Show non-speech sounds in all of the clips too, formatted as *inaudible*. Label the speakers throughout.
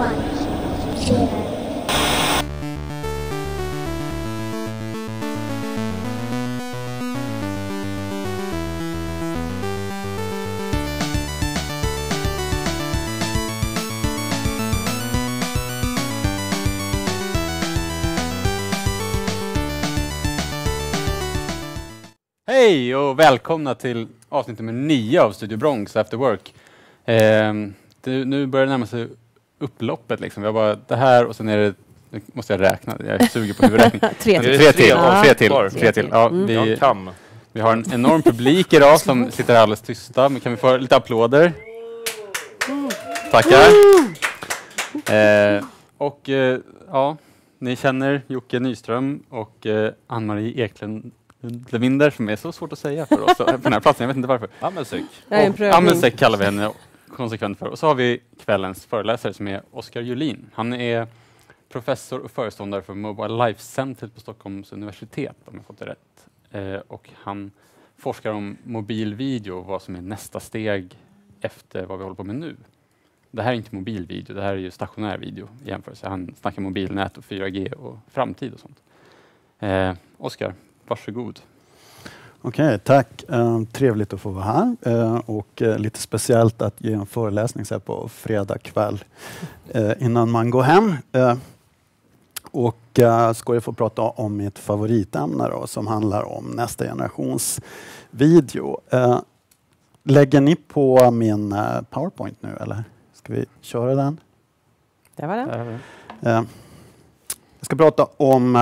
Speaker 1: Hej och välkomna till avsnitt nummer nio av Studio Bronx After Work. Eh, det, nu börjar det närma sig upploppet. Liksom. Vi har bara det här och sen är det, nu måste jag räkna, jag är sugen på huvudräkning. *laughs*
Speaker 2: Tre
Speaker 1: tre,
Speaker 2: till.
Speaker 1: till.
Speaker 2: Ja.
Speaker 1: Tre till.
Speaker 2: Tre
Speaker 1: till.
Speaker 2: till.
Speaker 1: Ja,
Speaker 2: Mm.
Speaker 1: vi, vi har en enorm publik idag som *laughs* sitter alldeles tysta. Men kan vi få lite applåder? Tackar. Eh, och eh, ja, ni känner Jocke Nyström och eh, Ann-Marie Eklund Levinder som är så svårt att säga för oss på den här platsen. Jag vet inte varför.
Speaker 3: Amelsek.
Speaker 1: Amelsek kallar vi henne konsekvent för. Och så har vi kvällens föreläsare som är Oskar Julin. Han är professor och föreståndare för Mobile Life Center på Stockholms universitet om jag fått det rätt. Eh, och han forskar om mobilvideo och vad som är nästa steg efter vad vi håller på med nu. Det här är inte mobilvideo, det här är ju stationär video i jämförelse. Han snackar mobilnät och 4G och framtid och sånt. Eh, Oskar, varsågod.
Speaker 4: Okej, tack. Eh, trevligt att få vara här eh, och eh, lite speciellt att ge en föreläsning så här på fredag kväll eh, innan man går hem. Eh, och eh, ska jag få prata om mitt favoritämne då, som handlar om nästa generations video. Lägger ni på min Powerpoint nu eller? Ska vi köra den?
Speaker 2: Det var det.
Speaker 1: Eh,
Speaker 4: jag ska prata om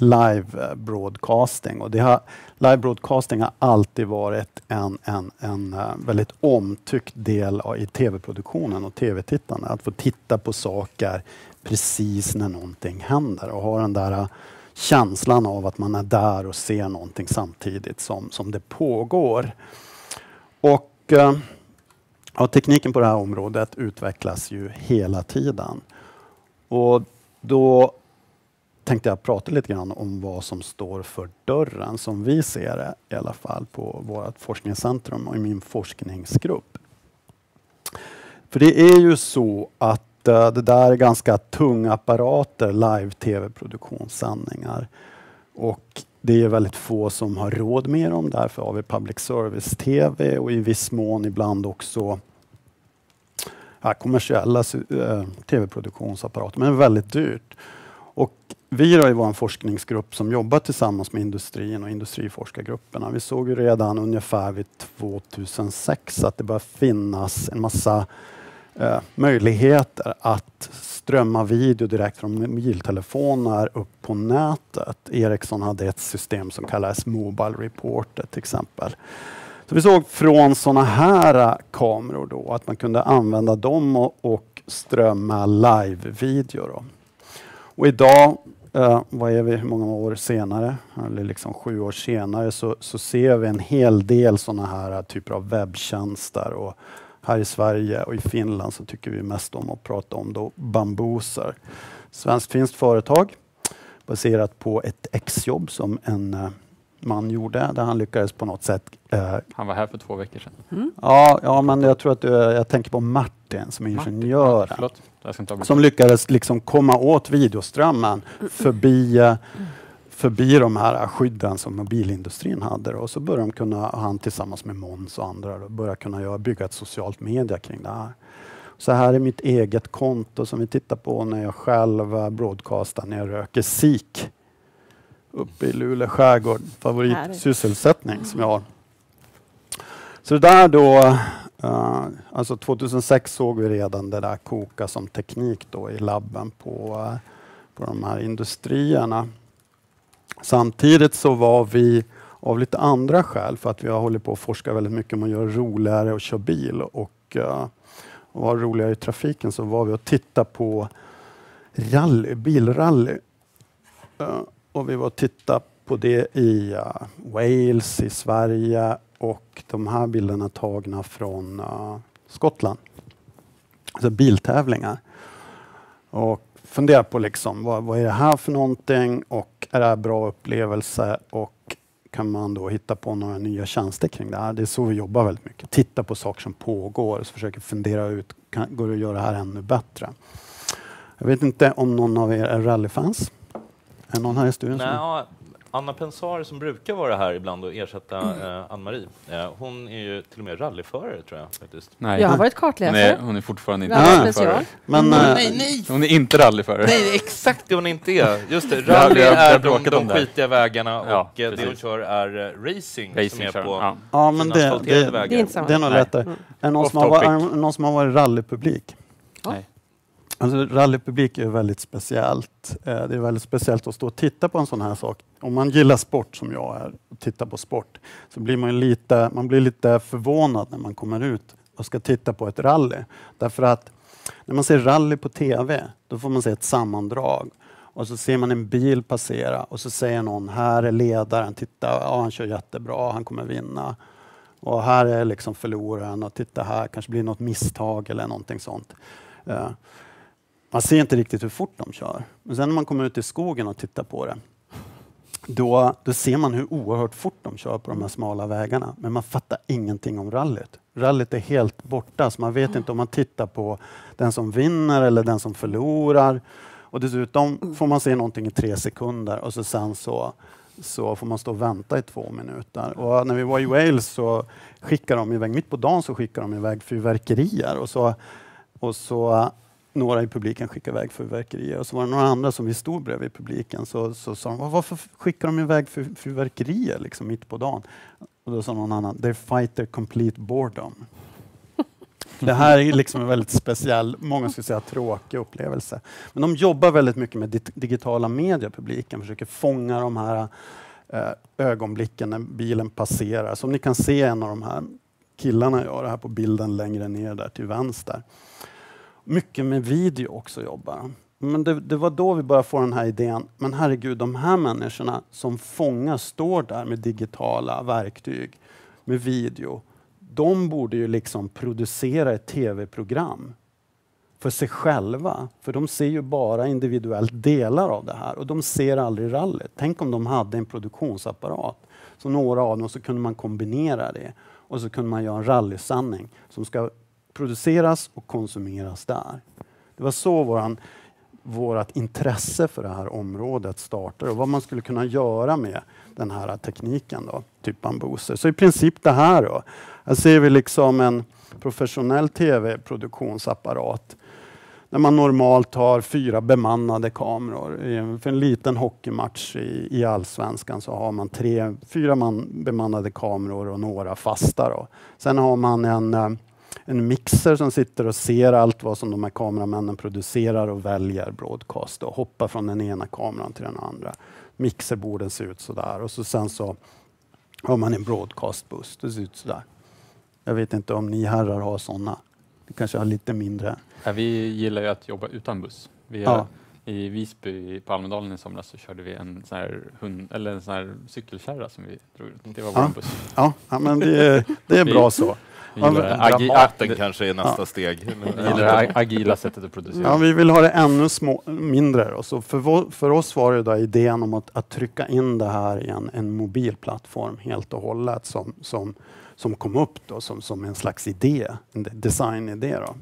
Speaker 4: live eh, broadcasting. Och det har, live broadcasting har alltid varit en, en, en eh, väldigt omtyckt del i tv-produktionen och tv-tittandet. Att få titta på saker precis när någonting händer och ha den där eh, känslan av att man är där och ser någonting samtidigt som, som det pågår. Och ja, tekniken på det här området utvecklas ju hela tiden. Och då tänkte jag prata lite grann om vad som står för dörren, som vi ser det i alla fall på vårt forskningscentrum och i min forskningsgrupp. För det är ju så att eh, det där är ganska tunga apparater, live tv-produktionssändningar. Och det är väldigt få som har råd med dem, därför har vi public service-tv och i viss mån ibland också ja, kommersiella eh, tv-produktionsapparater, men det är väldigt dyrt. Och vi då i vår forskningsgrupp som jobbar tillsammans med industrin och industriforskargrupperna, vi såg ju redan ungefär vid 2006 att det började finnas en massa eh, möjligheter att strömma video direkt från mobiltelefoner upp på nätet. Ericsson hade ett system som kallades Mobile Reporter till exempel. Så vi såg från sådana här kameror då att man kunde använda dem och, och strömma live-video. Och idag, Uh, vad är vi, hur många år senare, eller liksom sju år senare, så, så ser vi en hel del sådana här typer av webbtjänster. Och här i Sverige och i Finland så tycker vi mest om att prata om då bambuser. Svenskt-finskt företag baserat på ett exjobb som en eh, man gjorde, där han lyckades på något sätt eh,
Speaker 1: Han var här för två veckor sedan.
Speaker 2: Mm.
Speaker 4: Ja, ja, men jag tror att du, jag tänker på Martin som är ingenjör. Som lyckades liksom komma åt videoströmmen förbi, eh, förbi de här skydden som mobilindustrin hade. Och så började de kunna, han tillsammans med Måns och andra, då, börja kunna göra, bygga ett socialt media kring det här. Så här är mitt eget konto som vi tittar på när jag själv eh, broadcastar när jag röker sik uppe i Luleå skärgård. Favoritsysselsättning som jag har. Så det där då, uh, alltså 2006 såg vi redan det där koka som teknik då i labben på, uh, på de här industrierna. Samtidigt så var vi av lite andra skäl, för att vi har hållit på att forska väldigt mycket om att göra roligare att köra bil och, uh, och vara roligare i trafiken, så var vi och tittade på rally, bilrally. Uh, och vi var och tittade på det i uh, Wales, i Sverige och de här bilderna tagna från uh, Skottland. Alltså biltävlingar. Och fundera på liksom, vad, vad är det här för någonting och är det här bra upplevelse och kan man då hitta på några nya tjänster kring det här? Det är så vi jobbar väldigt mycket. Titta på saker som pågår och försöker fundera ut, kan, går det att göra det här ännu bättre? Jag vet inte om någon av er är rallyfans? Är någon här i studion?
Speaker 2: Nej, Anna Pensar som brukar vara här ibland och ersätta eh, Ann-Marie, eh, hon är ju till och med rallyförare tror jag faktiskt.
Speaker 1: Nej,
Speaker 3: Jag har varit kartläsare.
Speaker 1: hon är fortfarande inte
Speaker 3: special.
Speaker 1: rallyförare.
Speaker 4: Men,
Speaker 2: nej,
Speaker 4: eh,
Speaker 2: nej, nej!
Speaker 1: Hon är inte rallyförare.
Speaker 2: Nej, det *laughs* är exakt det hon inte är. Just det,
Speaker 1: har-
Speaker 2: rally
Speaker 1: vi har-
Speaker 2: är de,
Speaker 1: bråkat
Speaker 2: de
Speaker 1: det här.
Speaker 2: skitiga vägarna
Speaker 1: Ja,
Speaker 2: och eh, det
Speaker 1: precis.
Speaker 2: hon kör är eh, racing, som
Speaker 1: Racing
Speaker 2: är på.
Speaker 1: Ja.
Speaker 4: ja, men det,
Speaker 2: asfalterade
Speaker 4: det,
Speaker 2: vägar.
Speaker 3: Det är inte samma.
Speaker 4: det är nog
Speaker 1: Nej.
Speaker 4: lättare.
Speaker 3: Mm.
Speaker 4: Är någon
Speaker 1: Off
Speaker 4: som, har, varit-
Speaker 1: topic.
Speaker 4: någon som har varit rallypublik?
Speaker 3: Ja.
Speaker 1: Nej.
Speaker 4: Alltså, rallypublik är väldigt speciellt. Eh, det är väldigt speciellt att stå och titta på en sån här sak. Om man gillar sport som jag är och tittar på sport så blir man lite, man blir lite förvånad när man kommer ut och ska titta på ett rally. Därför att när man ser rally på TV, då får man se ett sammandrag. Och så ser man en bil passera och så säger någon, här är ledaren, titta, ja, han kör jättebra, han kommer vinna. Och här är liksom förloraren och titta här, kanske blir något misstag eller någonting sånt. Eh, man ser inte riktigt hur fort de kör. Men sen när man kommer ut i skogen och tittar på det, då, då ser man hur oerhört fort de kör på de här smala vägarna. Men man fattar ingenting om rallyt. Rallyt är helt borta, så man vet inte om man tittar på den som vinner eller den som förlorar. Och dessutom får man se någonting i tre sekunder och så sen så, så får man stå och vänta i två minuter. Och när vi var i Wales så skickade de iväg, mitt på dagen så skickade de iväg fyrverkerier och så, och så några i publiken skickade iväg fyrverkerier och så var det några andra som vi stod bredvid publiken så, så sa de, varför skickar de iväg fyrverkerier liksom mitt på dagen? Och då sa någon annan, they fight their complete boredom. Det här är liksom en väldigt speciell, många skulle säga tråkig upplevelse. Men de jobbar väldigt mycket med digitala medier, publiken, försöker fånga de här eh, ögonblicken när bilen passerar. Som ni kan se en av de här killarna gör här på bilden längre ner där till vänster. Mycket med video också jobbar. Men det, det var då vi började få den här idén, men herregud, de här människorna som fångar, står där med digitala verktyg, med video, de borde ju liksom producera ett tv-program för sig själva. För de ser ju bara individuellt delar av det här och de ser aldrig rallyt. Tänk om de hade en produktionsapparat. Så några av dem så kunde man kombinera det och så kunde man göra en rallysanning som ska produceras och konsumeras där. Det var så våran, vårat intresse för det här området startade och vad man skulle kunna göra med den här tekniken, då, typ bambuser. Så i princip det här då. Här ser vi liksom en professionell tv-produktionsapparat där man normalt har fyra bemannade kameror. För en liten hockeymatch i, i allsvenskan så har man tre, fyra man, bemannade kameror och några fasta. Då. Sen har man en, eh, en mixer som sitter och ser allt vad som de här kameramännen producerar och väljer broadcast och hoppar från den ena kameran till den andra. Mixerborden ser ut sådär och så sen så har man en broadcastbuss. Det ser ut sådär. Jag vet inte om ni herrar har sådana. Det kanske har lite mindre.
Speaker 1: Ja, vi gillar ju att jobba utan buss. Vi
Speaker 4: Ja.
Speaker 1: I Visby på Almedalen i somras så körde vi en sån här, hund, eller en sån här cykelkärra som vi drog ut. Det var vår
Speaker 4: Ja.
Speaker 1: buss.
Speaker 4: Ja, ja men det är, det är bra så. Ja,
Speaker 2: Dramaten kanske är nästa steg.
Speaker 1: vi gillar det ag- agila sättet att producera.
Speaker 4: Ja, vi vill ha det ännu små, mindre. Då. Så för, vår, för oss var det då idén om att, att trycka in det här i en, en mobil plattform helt och hållet som, som, som kom upp då, som, som en slags idé, en de- designidé. Då.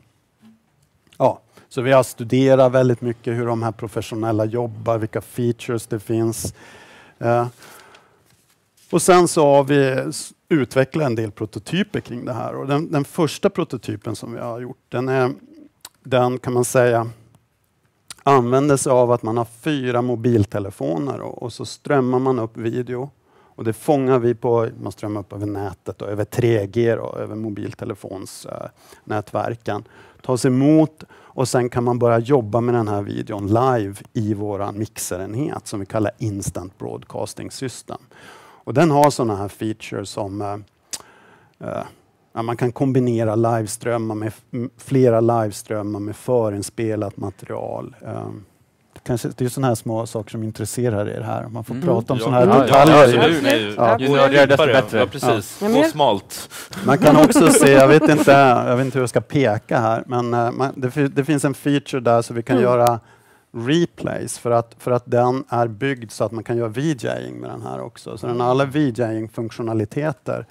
Speaker 4: Ja, så vi har studerat väldigt mycket hur de här professionella jobbar, vilka features det finns. Eh, och sen så har vi utveckla en del prototyper kring det här. Och den, den första prototypen som vi har gjort, den, är, den kan man säga använder sig av att man har fyra mobiltelefoner och, och så strömmar man upp video. Och det fångar vi på, man strömmar upp över nätet och över 3G och över mobiltelefonsnätverken. Tas emot och sen kan man börja jobba med den här videon live i våran mixerenhet som vi kallar Instant Broadcasting System. Och den har sådana här features som eh, eh, ja, man kan kombinera liveströmmar med flera liveströmmar med förinspelat material. Eh, Kanske, det är sådana här små saker som intresserar er här. Man får
Speaker 1: Mm.
Speaker 4: prata om
Speaker 2: Ja,
Speaker 4: sådana här
Speaker 1: ja,
Speaker 4: detaljer.
Speaker 1: ja, absolut.
Speaker 4: Ja.
Speaker 1: Ju nördigare desto bättre.
Speaker 2: Ja, precis.
Speaker 3: Ja.
Speaker 2: Och smalt.
Speaker 4: Man kan *laughs* också se, jag vet inte, jag vet inte hur jag ska peka här, men eh, man, det, det finns en feature där så vi kan
Speaker 3: Mm.
Speaker 4: göra replays för att, för att den är byggd så att man kan göra VJing med den här också. Så den har alla VJing-funktionaliteter.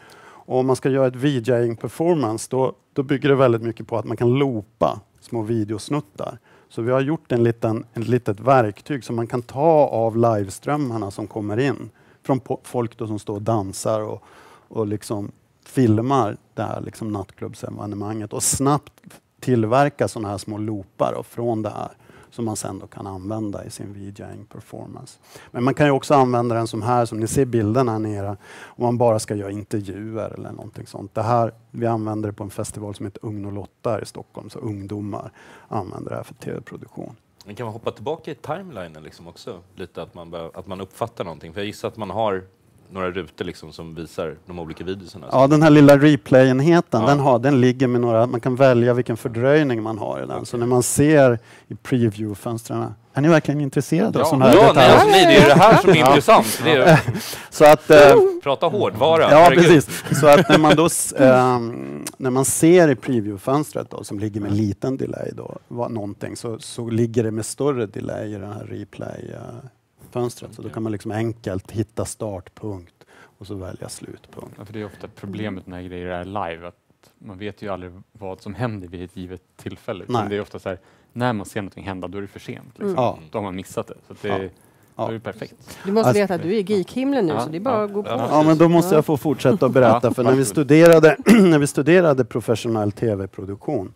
Speaker 4: Och om man ska göra ett VJing performance då, då bygger det väldigt mycket på att man kan loopa små videosnuttar. Så vi har gjort en liten, ett litet verktyg som man kan ta av liveströmmarna som kommer in från folk då som står och dansar och, och liksom filmar det här liksom nattklubbsevenemanget och snabbt tillverka sådana här små loopar från det här som man sen då kan använda i sin VJing performance. Men man kan ju också använda den som här, som ni ser bilderna här nere, om man bara ska göra intervjuer eller någonting sånt. Det här, vi använder det på en festival som heter Ugn och Lotta här i Stockholm, så ungdomar använder det här för tv-produktion.
Speaker 2: Men kan man hoppa tillbaka i timelinen liksom också? Lite att man, bör, att man uppfattar någonting. För jag gissar att man har några rutor liksom som visar de olika videorna.
Speaker 4: Ja, den här lilla replay-enheten,
Speaker 2: Ja.
Speaker 4: den, har, den ligger med några, man kan välja vilken fördröjning man har i den. Så när man ser i preview-fönstren, är ni verkligen intresserade av
Speaker 1: Ja.
Speaker 4: sådana här
Speaker 2: Ja,
Speaker 4: detaljer?
Speaker 2: alltså, nej, det är det här som är *laughs*
Speaker 4: Ja.
Speaker 2: intressant. Det är, *laughs*
Speaker 4: Så att, eh,
Speaker 2: prata hårdvara.
Speaker 4: Ja, precis. Så att när man, då, *laughs* ehm, när man ser i preview-fönstret då, som ligger med liten delay, då, vad, någonting, så, så ligger det med större delay i det här replay-fönstret. Så då kan man liksom enkelt hitta startpunkt och så välja slutpunkt.
Speaker 1: Ja, för det är ofta problemet när grejer är live, att man vet ju aldrig vad som händer vid ett givet tillfälle. Det är ofta så här, när man ser någonting hända, då är det för sent. Liksom.
Speaker 4: Ja.
Speaker 1: Då har man missat det. Så att det,
Speaker 4: Ja.
Speaker 1: Då
Speaker 4: Ja.
Speaker 1: är det perfekt.
Speaker 3: Du måste
Speaker 4: Alltså-
Speaker 3: veta att du är i geekhimlen nu,
Speaker 1: Ja,
Speaker 3: så det är bara
Speaker 1: ja,
Speaker 3: att gå på.
Speaker 2: ja.
Speaker 4: Men då måste jag få fortsätta att berätta. För när vi studerade, *clears throat* när vi studerade professionell tv-produktion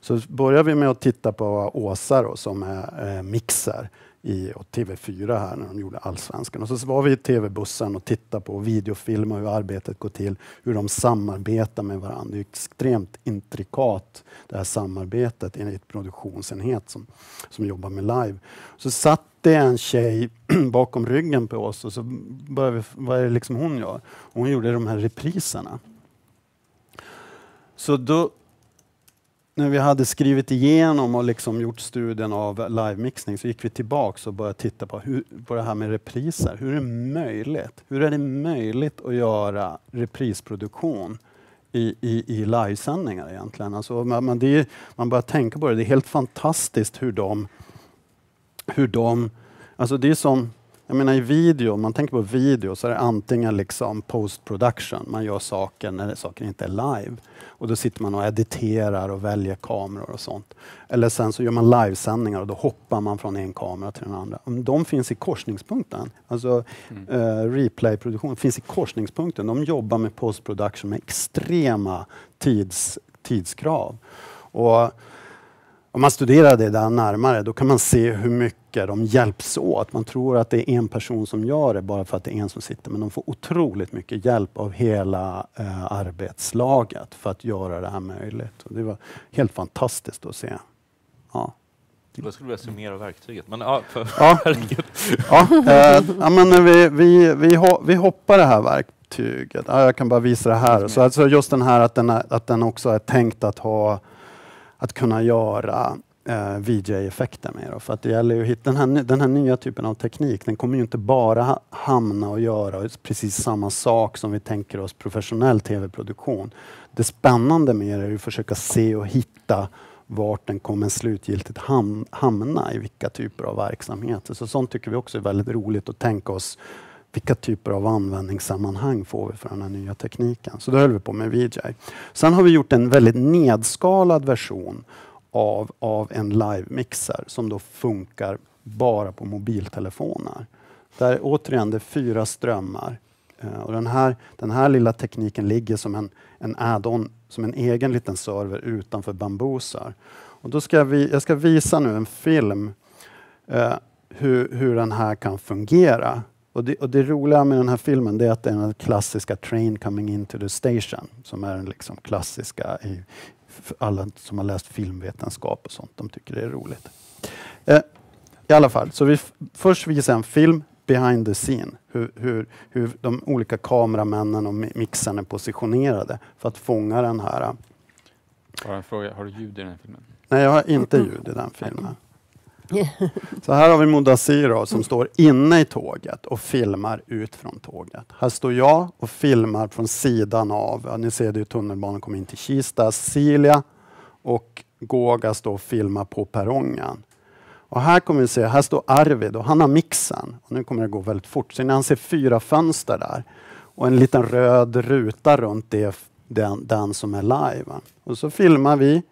Speaker 4: så började vi med att titta på Åsa då, som är eh, mixer i och TV4 här när de gjorde Allsvenskan. Och så var vi i TV-bussen och tittade på videofilm och hur arbetet går till, hur de samarbetar med varandra. Det är extremt intrikat det här samarbetet i en produktionsenhet som, som jobbar med live. Så satt det en tjej *clears throat* bakom ryggen på oss och så började vi, vad är det liksom hon gör? Hon gjorde de här repriserna. Så då, när vi hade skrivit igenom och liksom gjort studien av livemixning så gick vi tillbaks och började titta på, hur, på det här med repriser. Hur är det möjligt? Hur är det möjligt att göra reprisproduktion i, i, i livesändningar egentligen? Alltså, man, man, det är, man börjar tänka på det, det är helt fantastiskt hur de hur de, alltså det är som, jag menar i video, om man tänker på video så är det antingen liksom post production, man gör saker när saker inte är live. Och då sitter man och editerar och väljer kameror och sånt. Eller sen så gör man livesändningar och då hoppar man från en kamera till den andra. Om de finns i korsningspunkten, alltså
Speaker 1: Mm.
Speaker 4: eh, replayproduktion finns i korsningspunkten. De jobbar med post production med extrema tids, tidskrav. Och om man studerar det där närmare då kan man se hur mycket de hjälps åt. Man tror att det är en person som gör det bara för att det är en som sitter men de får otroligt mycket hjälp av hela eh, arbetslaget för att göra det här möjligt. Och det var helt fantastiskt att se. Ja.
Speaker 2: Jag skulle vilja summera verktyget. Men, ja, för,
Speaker 4: Ja, *laughs* ja, eh, ja men vi, vi, vi, ho- vi hoppar det här verktyget. Ja, jag kan bara visa det här. Så alltså just den här att den, är, att den också är tänkt att ha att kunna göra eh, VJ-effekter med. Då. För att det gäller ju att hitta den här, den här nya typen av teknik. Den kommer ju inte bara hamna och göra precis samma sak som vi tänker oss professionell tv-produktion. Det spännande med det är att försöka se och hitta vart den kommer slutgiltigt hamna i vilka typer av verksamheter. Så sånt tycker vi också är väldigt roligt att tänka oss vilka typer av användningssammanhang får vi för den här nya tekniken? Så det höll vi på med VJ. Sen har vi gjort en väldigt nedskalad version av, av en live-mixer som då funkar bara på mobiltelefoner. Där återigen, det är fyra strömmar. Eh, och den, här, den här lilla tekniken ligger som en, en add-on, som en egen liten server utanför Bambusar. Och då ska vi, jag ska visa nu en film eh, hur, hur den här kan fungera. Och det, och det roliga med den här filmen är att det är den klassiska Train coming into the station som är den liksom klassiska i, för alla som har läst filmvetenskap och sånt. De tycker det är roligt. Eh, I alla fall, så vi först visar en film behind the scene. Hur, hur, hur de olika kameramännen och mi- mixarna är positionerade för att fånga den här.
Speaker 1: Bara en fråga, har du ljud i den här filmen?
Speaker 4: Nej, jag har inte ljud i den filmen. Så här har vi Modasiro som står inne i tåget och filmar ut från tåget. Här står jag och filmar från sidan av, ja, ni ser det ju tunnelbanan kommer in till Kista, Silja och Goga står och filmar på perrongen. Och här kommer vi se, här står Arvid och han har mixen. Och nu kommer det gå väldigt fort. Så han ser fyra fönster där och en liten röd ruta runt det, den, den som är live. Och så filmar vi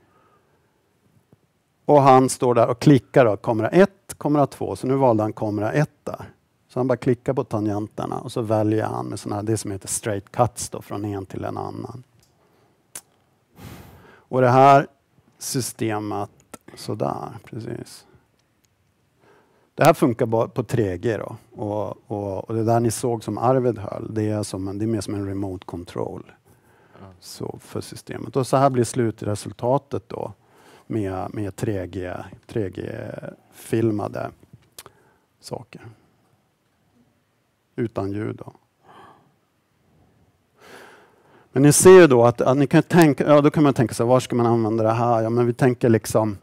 Speaker 4: och han står där och klickar då, kamera 1, kamera 2, så nu valde han kamera 1 där. Så han bara klickar på tangenterna och så väljer han med såna här, det som heter straight cuts då, från en till en annan. Och det här systemet, sådär, precis. Det här funkar bara på 3G då. Och, och, och det där ni såg som Arvid höll, det är, som en, det är mer som en remote control så för systemet. Och så här blir slutresultatet då med, med 3G, 3G-filmade saker. Utan ljud. Då. Men ni ser ju då att, att ni kan tänka, ja, då kan man tänka sig var ska man använda det här? Ja, men vi tänker liksom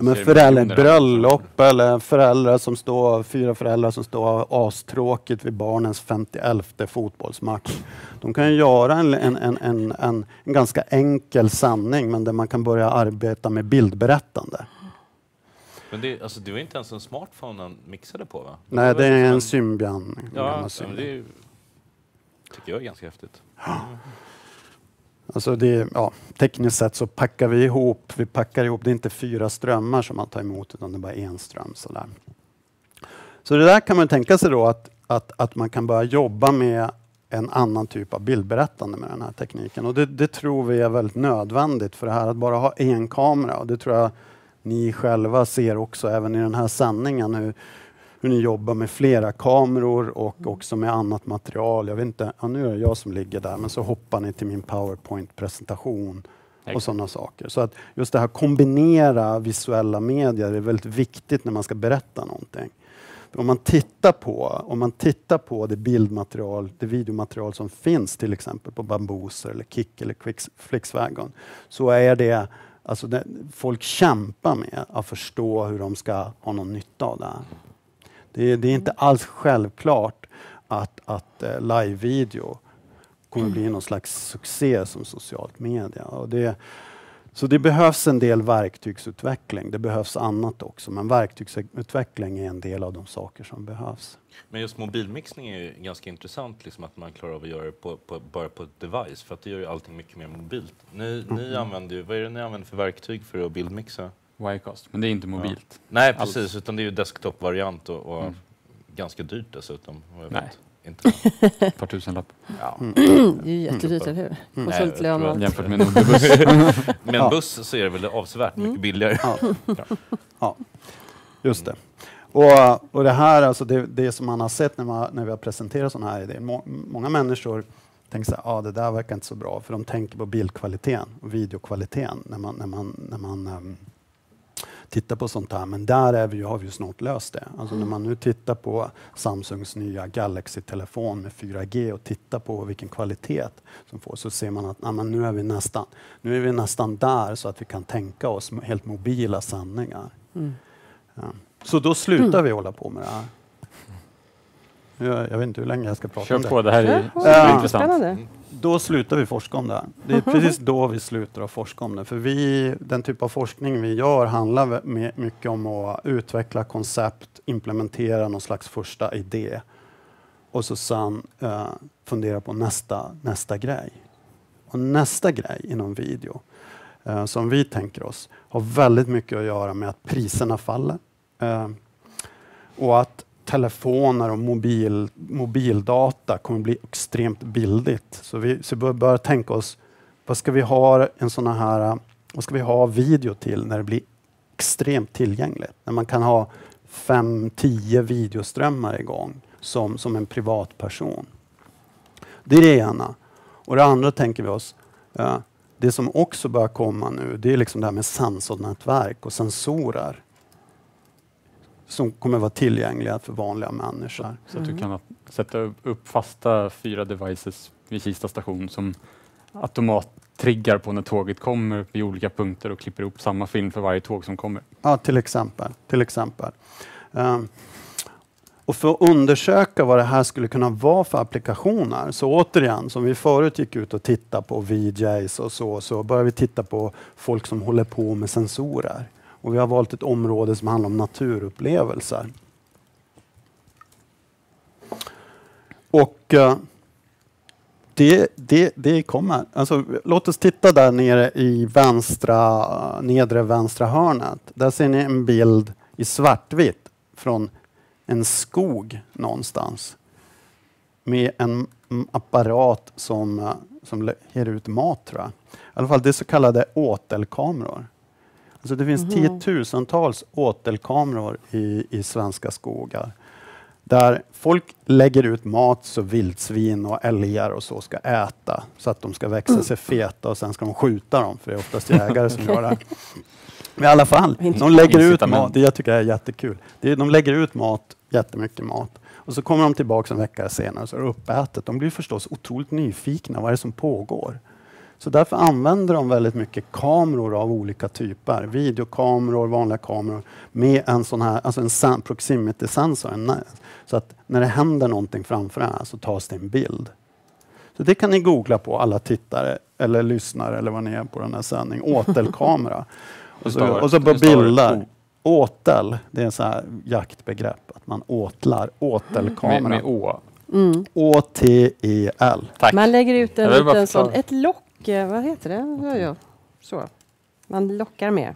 Speaker 4: men föräldrabröllop eller föräldrar som står, fyra föräldrar som står astråkigt vid barnens 51 fotbollsmatch. De kan ju göra en, en, en, en, en, en ganska enkel sanning men där man kan börja arbeta med bildberättande.
Speaker 2: Men det, alltså, det var inte ens en smartphone han mixade på va?
Speaker 4: Nej, det är en Symbian.
Speaker 2: Ja, Symbian. det är, tycker jag är ganska häftigt. *gasps* Mm.
Speaker 4: Alltså det, ja, tekniskt sett så packar vi ihop, vi packar ihop, det är inte fyra strömmar som man tar emot utan det är bara en ström. Sådär. Så det där kan man tänka sig då att, att, att man kan börja jobba med en annan typ av bildberättande med den här tekniken. Och det, det, tror vi är väldigt nödvändigt för det här att bara ha en kamera. Och det tror jag ni själva ser också även i den här sändningen. Hur, hur ni jobbar med flera kameror och mm. också med annat material. Jag vet inte, ja, nu är det jag som ligger där, men så hoppar ni till min PowerPoint-presentation och sådana saker. Så att just det här kombinera visuella medier är väldigt viktigt när man ska berätta någonting. Om man tittar på, om man tittar på det bildmaterial, det videomaterial som finns till exempel på Bambuser eller Kik eller Flixwagon så är det Alltså det, folk kämpar med att förstå hur de ska ha någon nytta av det här. Det, det är inte alls självklart att, att uh, live-video kommer bli någon slags succé som socialt media. Och det, så det behövs en del verktygsutveckling. Det behövs annat också, men verktygsutveckling är en del av de saker som behövs.
Speaker 2: Men just mobilmixning är ganska intressant, liksom att man klarar av att göra det på, på, bara på ett device, för att det gör ju allting mycket mer mobilt. Ni, ni mm. använder ju, vad är det ni använder för verktyg för att bildmixa?
Speaker 1: Wirecast, men det är inte mobilt. Ja.
Speaker 2: Nej, precis, Alls. utan det är ju desktop-variant och, och mm. ganska dyrt dessutom.
Speaker 1: Nej. Inte. Ett par tusenlapp.
Speaker 3: Ja. Mm. det är ju jättedyrt, eller hur? Mm.
Speaker 1: Konsultlön Jämfört med en buss. *laughs*
Speaker 2: med en buss så är det väl avsevärt mycket mm. billigare. *laughs* Ja.
Speaker 4: ja. just det. Och, och det här, alltså det, det som man har sett när, man, när vi har presenterat sådana här idéer. Må, många människor tänker så här, ah, det där verkar inte så bra, för de tänker på bildkvaliteten och videokvaliteten när man, när man, när man um, titta på sånt här. Men där är vi, har vi ju snart löst det. Alltså när man nu tittar på Samsungs nya Galaxy-telefon med 4G och tittar på vilken kvalitet som får så ser man att ah, men nu, är vi nästan, nu är vi nästan där så att vi kan tänka oss helt mobila sanningar. Mm. Ja. Så då slutar mm. vi hålla på med det här. Jag, jag, vet inte hur länge jag ska prata
Speaker 1: Kör
Speaker 4: om det.
Speaker 1: på, det här är ja. intressant
Speaker 4: då slutar vi forska om det. Det är mhm. precis då vi slutar att forska om det. För vi, den typ av forskning vi gör handlar mycket om att utveckla koncept, implementera någon slags första idé och så sen uh, fundera på nästa, nästa grej. Och nästa grej inom video uh, som vi tänker oss har väldigt mycket att göra med att priserna faller. Uh, och att telefoner och mobil, mobildata kommer bli extremt billigt. Så vi, så vi bör tänka oss, vad ska vi ha en sån här, vad ska vi ha video till när det blir extremt tillgängligt? När man kan ha fem, tio videoströmmar igång som, som en privatperson. Det är det ena. Och det andra tänker vi oss, det som också börjar komma nu, det är liksom det här med sensornätverk och sensorer som kommer vara tillgängliga för vanliga människor.
Speaker 1: Så att du kan sätta upp fasta fyra devices vid Kista station som automattriggar på när tåget kommer vid olika punkter och klipper ihop samma film för varje tåg som kommer.
Speaker 4: Ja, till exempel. Till exempel. Um, och för att undersöka vad det här skulle kunna vara för applikationer, så återigen, som vi förut gick ut och tittade på VJs och så, så börjar vi titta på folk som håller på med sensorer. Och vi har valt ett område som handlar om naturupplevelser. Och, eh, Det, det, det kommer. Alltså, låt oss titta där nere i vänstra, nedre vänstra hörnet. Där ser ni en bild i svartvitt från en skog någonstans med en apparat som, eh, som ger ut mat, tror jag. I alla fall det är så kallade åtelkameror. Alltså det finns
Speaker 3: Mhm.
Speaker 4: tiotusentals åtelkameror i, i svenska skogar där folk lägger ut mat så vildsvin och älgar och så ska äta så att de ska växa sig feta och sen ska de skjuta dem, för det är oftast *laughs* jägare som gör det. Men i alla fall, de lägger ut mat. Det jag tycker är jättekul. De lägger ut mat, jättemycket mat. Och så kommer de tillbaka en vecka senare så är det uppätet. De blir förstås otroligt nyfikna. Vad är det som pågår? Så därför använder de väldigt mycket kameror av olika typer. Videokameror, vanliga kameror med en sån här, alltså en sen- proximity-sensor. Så att när det händer någonting framför en så tas det en bild. Så det kan ni googla på alla tittare eller lyssnare eller vad ni är på den här sändningen. *laughs* Åtelkamera. och, så, och så på bilder. Åtel, det är så här jaktbegrepp. Att man åtlar.
Speaker 1: Med,
Speaker 4: Åtelkamera.
Speaker 1: med Å.
Speaker 3: Mm.
Speaker 4: Å-T-E-L.
Speaker 1: Tack.
Speaker 3: Man lägger ut en liten sån, ett lock, eh, vad heter det? Ja, ja. Så. Man lockar med.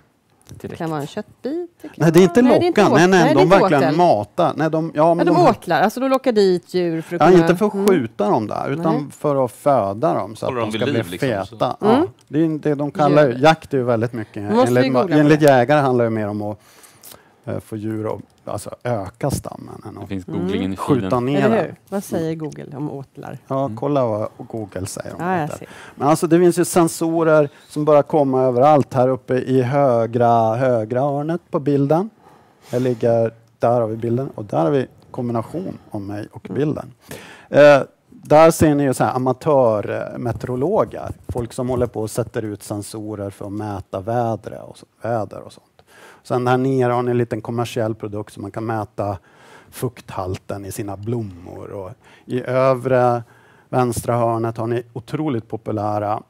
Speaker 3: Det kan vara en köttbit. kan
Speaker 4: Nej, det är inte lockan. Nej, nej,
Speaker 3: det är
Speaker 4: de verkligen
Speaker 3: åtel.
Speaker 4: matar. Nej, de, ja,
Speaker 3: Ja,
Speaker 4: men
Speaker 3: de
Speaker 4: de,
Speaker 3: åtlar, alltså de lockar dit djur för att
Speaker 4: ja,
Speaker 3: kunna...
Speaker 4: inte för att
Speaker 3: Mm.
Speaker 4: skjuta dem där, utan
Speaker 3: Nej.
Speaker 4: för att föda dem så att de
Speaker 2: dem
Speaker 4: ska
Speaker 2: vid
Speaker 4: bli
Speaker 2: liv, liksom,
Speaker 4: feta.
Speaker 3: Mm.
Speaker 4: Ja, det är det de kallar
Speaker 3: det.
Speaker 4: jakt är ju väldigt mycket, enligt, enligt
Speaker 3: det?
Speaker 4: jägare handlar det mer om att eh, få djur att alltså, öka stammen än
Speaker 1: Det
Speaker 4: att
Speaker 1: finns
Speaker 3: Mm.
Speaker 1: googlingen i
Speaker 4: skjuta
Speaker 1: tiden.
Speaker 4: ner
Speaker 3: Eller
Speaker 4: den.
Speaker 3: hur? Vad säger Google om åtlar?
Speaker 4: Ja,
Speaker 1: Mm.
Speaker 4: kolla vad Google säger om
Speaker 3: Ja, jag
Speaker 4: det.
Speaker 3: ser.
Speaker 4: Men alltså det finns ju sensorer som bara kommer överallt här uppe i högra, högra hörnet på bilden. Jag ligger, där har vi bilden och där har vi kombination av mig och bilden. Eh, där ser ni ju så här amatörmeteorologer, folk som håller på och sätter ut sensorer för att mäta vädret och, så, väder och sånt. Sen här nere har ni en liten kommersiell produkt som man kan mäta fukthalten i sina blommor. Och I övre vänstra hörnet har ni otroligt populära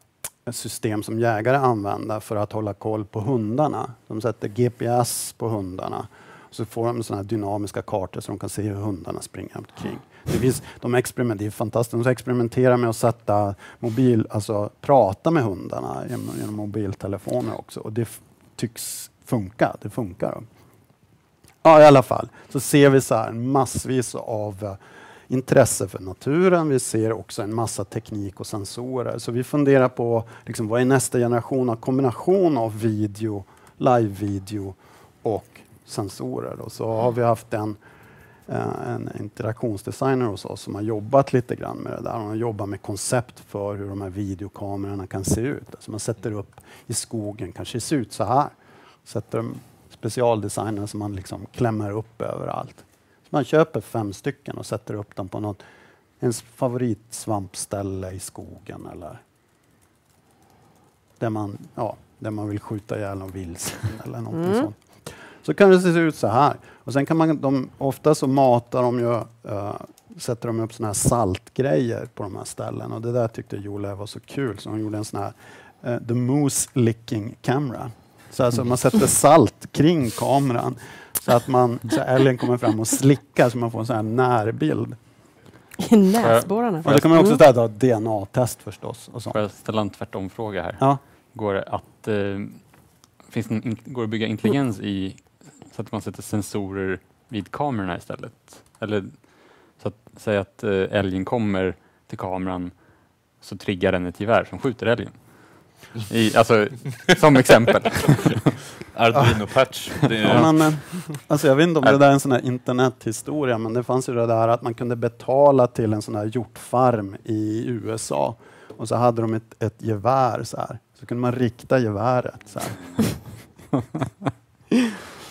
Speaker 4: system som jägare använder för att hålla koll på hundarna. De sätter GPS på hundarna. Så får de såna här dynamiska kartor så de kan se hur hundarna springer omkring. Det finns, de experiment, det är fantastiskt. De experimenterar med att sätta mobil, alltså prata med hundarna genom, genom mobiltelefoner också. Och det tycks funka. Det funkar. Ja, i alla fall så ser vi så här massvis av eh, intresse för naturen. Vi ser också en massa teknik och sensorer. Så vi funderar på liksom, vad är nästa generation av kombination av video, live-video och sensorer. Och så har vi haft en, eh, en interaktionsdesigner hos oss som har jobbat lite grann med det där. Hon har jobbat med koncept för hur de här videokamerorna kan se ut. Alltså man sätter upp i skogen, kanske ser ut så här. Sätter de specialdesigner som man liksom klämmer upp överallt. Så man köper fem stycken och sätter upp dem på något, ens favoritsvampställe i skogen eller där man, ja, där man vill skjuta ihjäl någon vildsvin eller någonting
Speaker 3: Mm.
Speaker 4: sånt. Så kan det se ut så här. Och sen kan man, de, ofta så matar de ju, eh, sätter de upp såna här saltgrejer på de här ställena och det där tyckte Jole var så kul så hon gjorde en sån här eh, The Moose Licking Camera. Så alltså man sätter salt kring kameran så att man, så älgen kommer fram och slickar så man får en sån här närbild.
Speaker 3: I näsborrarna.
Speaker 4: Och då kan man också
Speaker 3: Mm.
Speaker 4: ta ett DNA-test förstås. Och sånt.
Speaker 1: Får jag ställa en tvärtom-fråga här?
Speaker 4: Ja.
Speaker 1: Går det att, eh, finns en, går det att bygga intelligens i så att man sätter sensorer vid kamerorna istället? Eller så att säga att eh, älgen kommer till kameran så triggar den ett gevär som skjuter älgen. I, alltså, som exempel. *laughs*
Speaker 2: Arduino-patch.
Speaker 4: Ja, men, alltså jag vet inte om det där är en sån här internethistoria, men det fanns ju det där att man kunde betala till en sån här hjortfarm i USA och så hade de ett, ett gevär så här. Så kunde man rikta geväret så här. *laughs*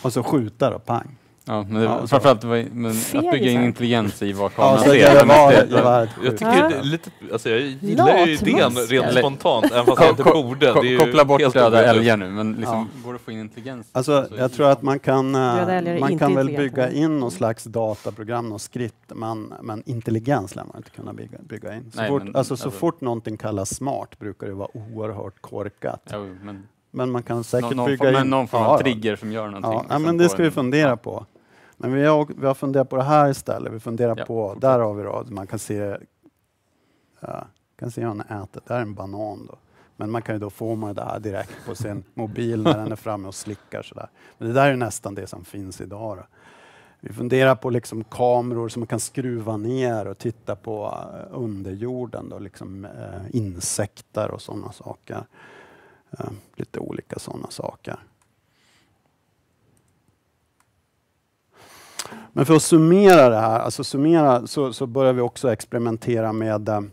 Speaker 4: och så skjuta då, pang.
Speaker 1: Ja, men det,
Speaker 4: Ja,
Speaker 1: framförallt men att bygga in intelligens i vad
Speaker 4: Ja,
Speaker 1: kameran ser.
Speaker 4: var
Speaker 1: det-
Speaker 4: geväret
Speaker 2: Jag
Speaker 4: skjuta.
Speaker 2: tycker
Speaker 3: Ja.
Speaker 2: det är lite, alltså jag gillar ju idén rent spontant, även fast jag inte
Speaker 1: Ko- ko-
Speaker 2: borde.
Speaker 1: ko-
Speaker 2: Det är ju
Speaker 1: Koppla bort döda älgar nu, men liksom, går det att få in intelligens?
Speaker 4: Alltså, jag tror att man kan, eh, man kan väl bygga in någon slags dataprogram, någon skript, men, men intelligens lär man inte kunna bygga, bygga in. Så,
Speaker 1: Nej,
Speaker 4: fort,
Speaker 1: men
Speaker 4: alltså, så
Speaker 1: alltså-
Speaker 4: fort någonting kallas smart brukar det vara oerhört korkat.
Speaker 1: Ja, men
Speaker 4: Men man kan säkert
Speaker 1: någon, någon,
Speaker 4: bygga in...
Speaker 1: men någon form
Speaker 4: Ja,
Speaker 1: av
Speaker 4: ja.
Speaker 1: trigger som gör någonting.
Speaker 4: Ja, ja,
Speaker 1: liksom
Speaker 4: men det ska vi fundera
Speaker 1: ja.
Speaker 4: på. Men vi har, vi har funderat på det här istället. Vi funderar
Speaker 1: Ja,
Speaker 4: på,
Speaker 1: fortsätt.
Speaker 4: där har vi då, man kan se uh, kan se hur han äter. Det här är en banan då. Men man kan ju då få med det här direkt på sin *laughs* mobil när den är framme och slickar sådär. Men det där är nästan det som finns idag. Då. Vi funderar på liksom kameror som man kan skruva ner och titta på uh, underjorden, då, liksom, uh, insekter och sådana saker. Uh, lite olika sådana saker. Men för att summera det här, alltså summera, så, så börjar vi också experimentera med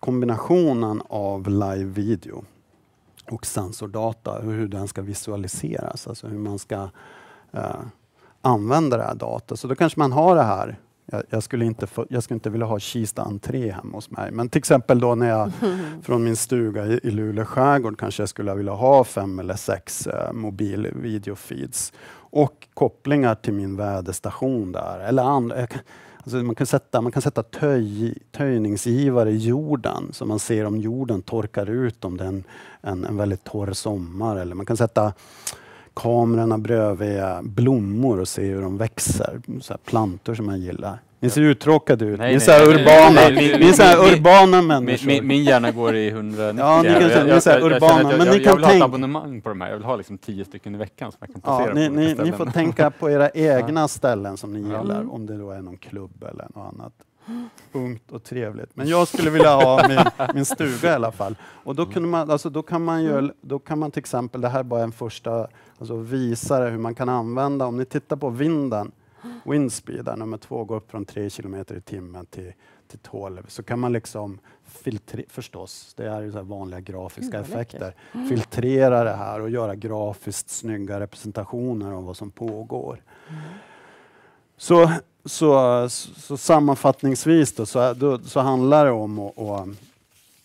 Speaker 4: kombinationen av live-video och sensordata, hur den ska visualiseras, alltså hur man ska eh, använda det här data. Så då kanske man har det här. Jag, jag skulle, inte få, jag skulle inte vilja ha Kista entré hemma hos mig, men till exempel då när jag *laughs* från min stuga i, i Luleå skärgård kanske jag skulle vilja ha fem eller sex eh, mobil videofeeds och kopplingar till min väderstation där. Eller Alltså man kan sätta, man kan sätta töj, töjningsgivare i jorden så man ser om jorden torkar ut om det är en, en, en väldigt torr sommar. Eller man kan sätta kamerorna bredvid blommor och se hur de växer. Så plantor som man gillar. Ni ser uttråkade ut.
Speaker 1: Nej,
Speaker 4: ni är så här urbana, ni är så här urbana människor.
Speaker 1: min, min hjärna går i 190.
Speaker 4: Ja, ni kan
Speaker 1: Jag-
Speaker 4: säga- ni är
Speaker 1: jag-
Speaker 4: så här
Speaker 1: jag- jag
Speaker 4: urbana,
Speaker 1: att
Speaker 4: men
Speaker 1: jag,
Speaker 4: ni
Speaker 1: jag
Speaker 4: kan
Speaker 1: vill ha ett
Speaker 4: tänka-
Speaker 1: abonnemang på de här. Jag vill ha liksom tio stycken i veckan som jag kan
Speaker 4: Ja,
Speaker 1: placera
Speaker 4: ni,
Speaker 1: på
Speaker 4: ni, ni får tänka på era *laughs* egna ställen som ni
Speaker 1: Ja.
Speaker 4: gillar, om det då är någon klubb eller något annat. *gasps* Ungt och trevligt. Men jag skulle vilja ha min, min stuga i alla fall. Och då, kunde man, alltså, då, kan man ju, då kan man till exempel, det här är bara en första alltså, visare hur man kan använda, om ni tittar på vinden, windspeed, där nummer två går upp från 3 km i timmen till, till 12, så kan man liksom filtrera, förstås, det är ju så vanliga grafiska
Speaker 3: Gud, läckert.
Speaker 4: effekter, filtrera det här och göra grafiskt snygga representationer av vad som pågår. Så, så, så sammanfattningsvis då, så, då, så handlar det om att, att,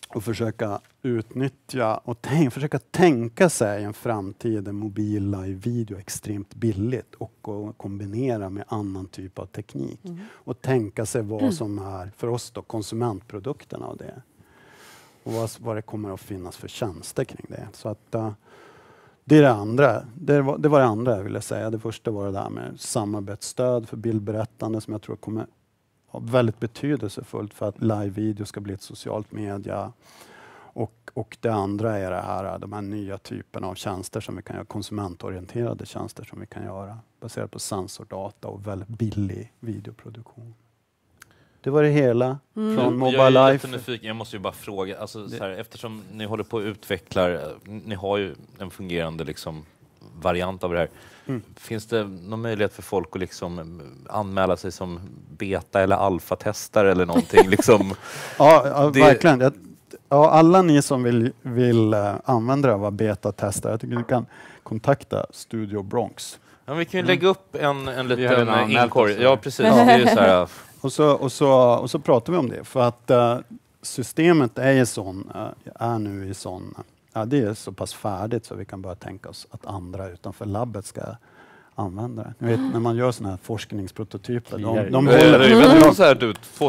Speaker 4: att försöka utnyttja och tänk, försöka tänka sig en framtid där mobil live-video är extremt billigt och kombinera med annan typ av teknik. Och tänka sig vad som är, för oss då, konsumentprodukterna av det. Och vad, vad det kommer att finnas för tjänster kring det. Så att, eh, det är det andra. Det var, det var det andra jag ville säga. Det första var det där med samarbetsstöd för bildberättande som jag tror kommer vara väldigt betydelsefullt för att live-video ska bli ett socialt media. Och, och det andra är det här, de här nya typerna av tjänster som vi kan göra, konsumentorienterade tjänster som vi kan göra baserat på sensordata och väldigt billig videoproduktion. Det var det hela från
Speaker 2: jag
Speaker 4: Mobile
Speaker 2: är
Speaker 4: Life.
Speaker 2: jättenyfiken, jag måste ju bara fråga, alltså, så här, eftersom ni håller på att utveckla, eh, ni har ju en fungerande liksom, variant av det här.
Speaker 4: Mm.
Speaker 2: Finns det någon möjlighet för folk att liksom mm, anmäla sig som beta eller alfatestare eller någonting? liksom, *laughs*
Speaker 4: Ja, ja
Speaker 2: Det-
Speaker 4: verkligen. Jag, ja, alla ni som vill, vill uh, använda det och vara betatestare, jag tycker ni kan kontakta Studio Bronx.
Speaker 2: ja, vi kan ju lägga upp en, en liten eh, inkorg. Ja, precis. Det är ju så här, *laughs*
Speaker 4: Och så, och, så, och så pratar vi om det, för att eh, systemet är, i sån, eh, är nu i sån... Ja, det är så pass färdigt så vi kan börja tänka oss att andra utanför labbet ska använda det. Ni vet, när man gör såna här forskningsprototyper, de, de håller,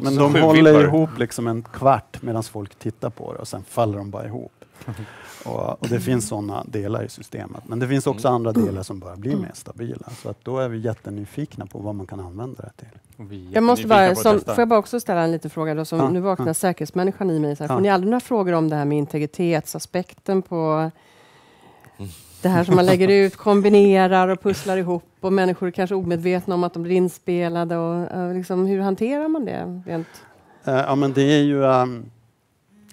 Speaker 4: Men de
Speaker 2: 2007
Speaker 4: håller ihop liksom en kvart medan folk tittar på det och sen faller de bara ihop. *laughs* Och, och det finns sådana delar i systemet. Men det finns också andra delar som börjar bli mer stabila. Så att då är vi jättenyfikna på vad man kan använda det till.
Speaker 3: Jag måste bara, som, får jag bara också ställa en liten fråga då, som
Speaker 4: Ja,
Speaker 3: nu vaknar
Speaker 4: ja.
Speaker 3: säkerhetsmänniskan i mig. Så här,
Speaker 4: Ja.
Speaker 3: Får ni aldrig några frågor om det här med integritetsaspekten på det här som man lägger *laughs* ut, kombinerar och pusslar ihop och människor är kanske omedvetna om att de blir inspelade och eh, liksom, hur hanterar man det? Rent?
Speaker 4: Eh, ja, men det är ju, ehm,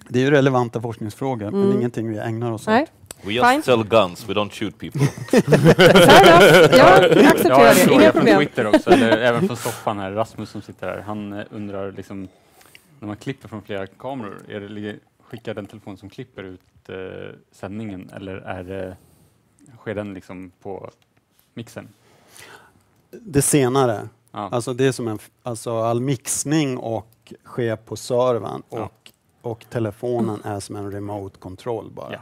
Speaker 4: det är ju relevanta forskningsfrågor, men
Speaker 3: Mm.
Speaker 4: ingenting vi ägnar oss
Speaker 3: Nej,
Speaker 4: åt.
Speaker 2: We just
Speaker 3: Fine.
Speaker 2: sell guns, we don't shoot people. *laughs*
Speaker 3: enough. Jag accepterar det, inga
Speaker 1: från
Speaker 3: problem.
Speaker 1: Twitter också, eller även från soffan här, Rasmus som sitter här. Han eh, undrar liksom, när man klipper från flera kameror, är det, skickar den telefon som klipper ut eh, sändningen eller är det, sker den liksom på mixen?
Speaker 4: Det senare,
Speaker 1: Ja.
Speaker 4: alltså det är som en, alltså all mixning och sker på servern och,
Speaker 1: Ja.
Speaker 4: och telefonen är som en remote control bara.
Speaker 1: Ja.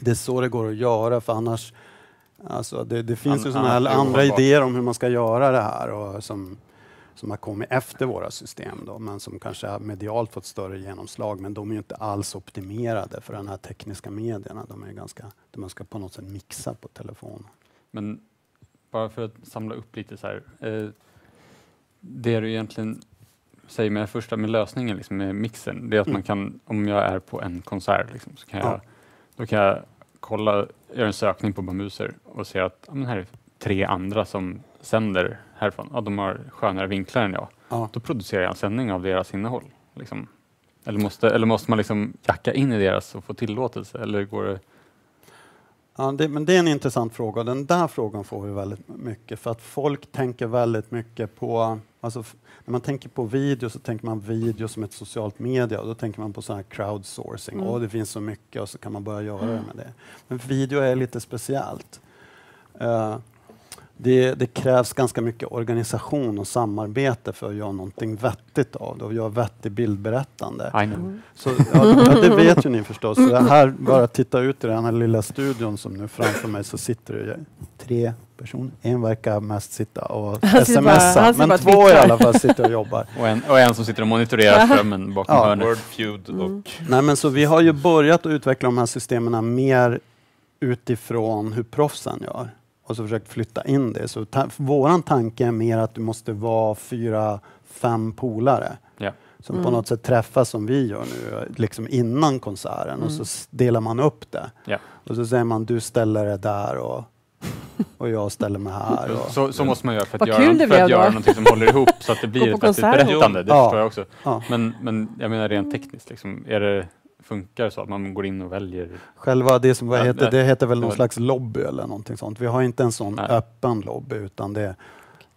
Speaker 4: Det är så det går att göra för annars Alltså det, det finns
Speaker 1: An-
Speaker 4: ju
Speaker 1: det
Speaker 4: andra idéer om hur man ska göra det här och som, som har kommit efter våra system då, men som kanske har medialt fått större genomslag. Men de är ju inte alls optimerade för den här tekniska medierna. De är ganska, man ska på något sätt mixa på telefonen.
Speaker 1: Men bara för att samla upp lite så här. Eh, det du egentligen säger med första med lösningen, liksom med mixen, det är att
Speaker 4: Mm.
Speaker 1: man kan, om jag är på en konsert, liksom, så kan
Speaker 4: Ja.
Speaker 1: jag, då kan jag kolla, göra en sökning på Bambuser och se att ja, men här är tre andra som sänder härifrån. Ja, de har skönare vinklar än jag.
Speaker 4: Ja.
Speaker 1: Då producerar jag en sändning av deras innehåll. Liksom. Eller, måste, eller måste man liksom jacka in i deras och få tillåtelse? Eller går det...
Speaker 4: Ja, det, men det är en intressant fråga. Den där frågan får vi väldigt mycket för att folk tänker väldigt mycket på, alltså när man tänker på video så tänker man video som ett socialt media och då tänker man på sån här crowdsourcing.
Speaker 3: Mm.
Speaker 4: Åh, det finns så mycket och så kan man börja göra det med det. Men video är lite speciellt. Eh, det, det krävs ganska mycket organisation och samarbete för att göra någonting vettigt av det och göra vettig bildberättande.
Speaker 1: Know.
Speaker 4: Så, ja, det vet ju ni förstås. Så här, bara titta ut i den här lilla studion som nu framför mig så sitter det tre personer. En verkar mest sitta och smsa, men två i alla fall sitter och jobbar. *laughs*
Speaker 1: Och, en, och en som sitter och monitorerar strömmen bakom
Speaker 4: Ja.
Speaker 1: hörnet.
Speaker 2: Wordfeud
Speaker 3: Mm.
Speaker 2: och...
Speaker 4: Nej, men så vi har ju börjat att utveckla de här systemen mer utifrån hur proffsen gör och så försökt flytta in det. Så ta våran tanke är mer att du måste vara fyra, fem polare
Speaker 1: Ja.
Speaker 4: som
Speaker 3: Mm.
Speaker 4: på något sätt träffas som vi gör nu, liksom innan konserten och så
Speaker 3: Mm.
Speaker 4: delar man upp det.
Speaker 1: Ja.
Speaker 4: Och så säger man du ställer det där och, och jag ställer mig här. Och,
Speaker 1: Så, så måste man göra för att,
Speaker 3: Vad
Speaker 1: göra, för att göra någonting som håller ihop så att det *laughs* blir ett berättande. Det
Speaker 4: Ja.
Speaker 1: förstår jag också.
Speaker 4: ja.
Speaker 1: Men, men jag menar rent tekniskt, liksom, är det, funkar så att man går in och väljer?
Speaker 4: Själva det som vad
Speaker 1: Ja,
Speaker 4: heter,
Speaker 1: det-
Speaker 4: det heter väl någon slags lobby eller någonting sånt. Vi har inte en sån
Speaker 1: Nej.
Speaker 4: öppen lobby utan det,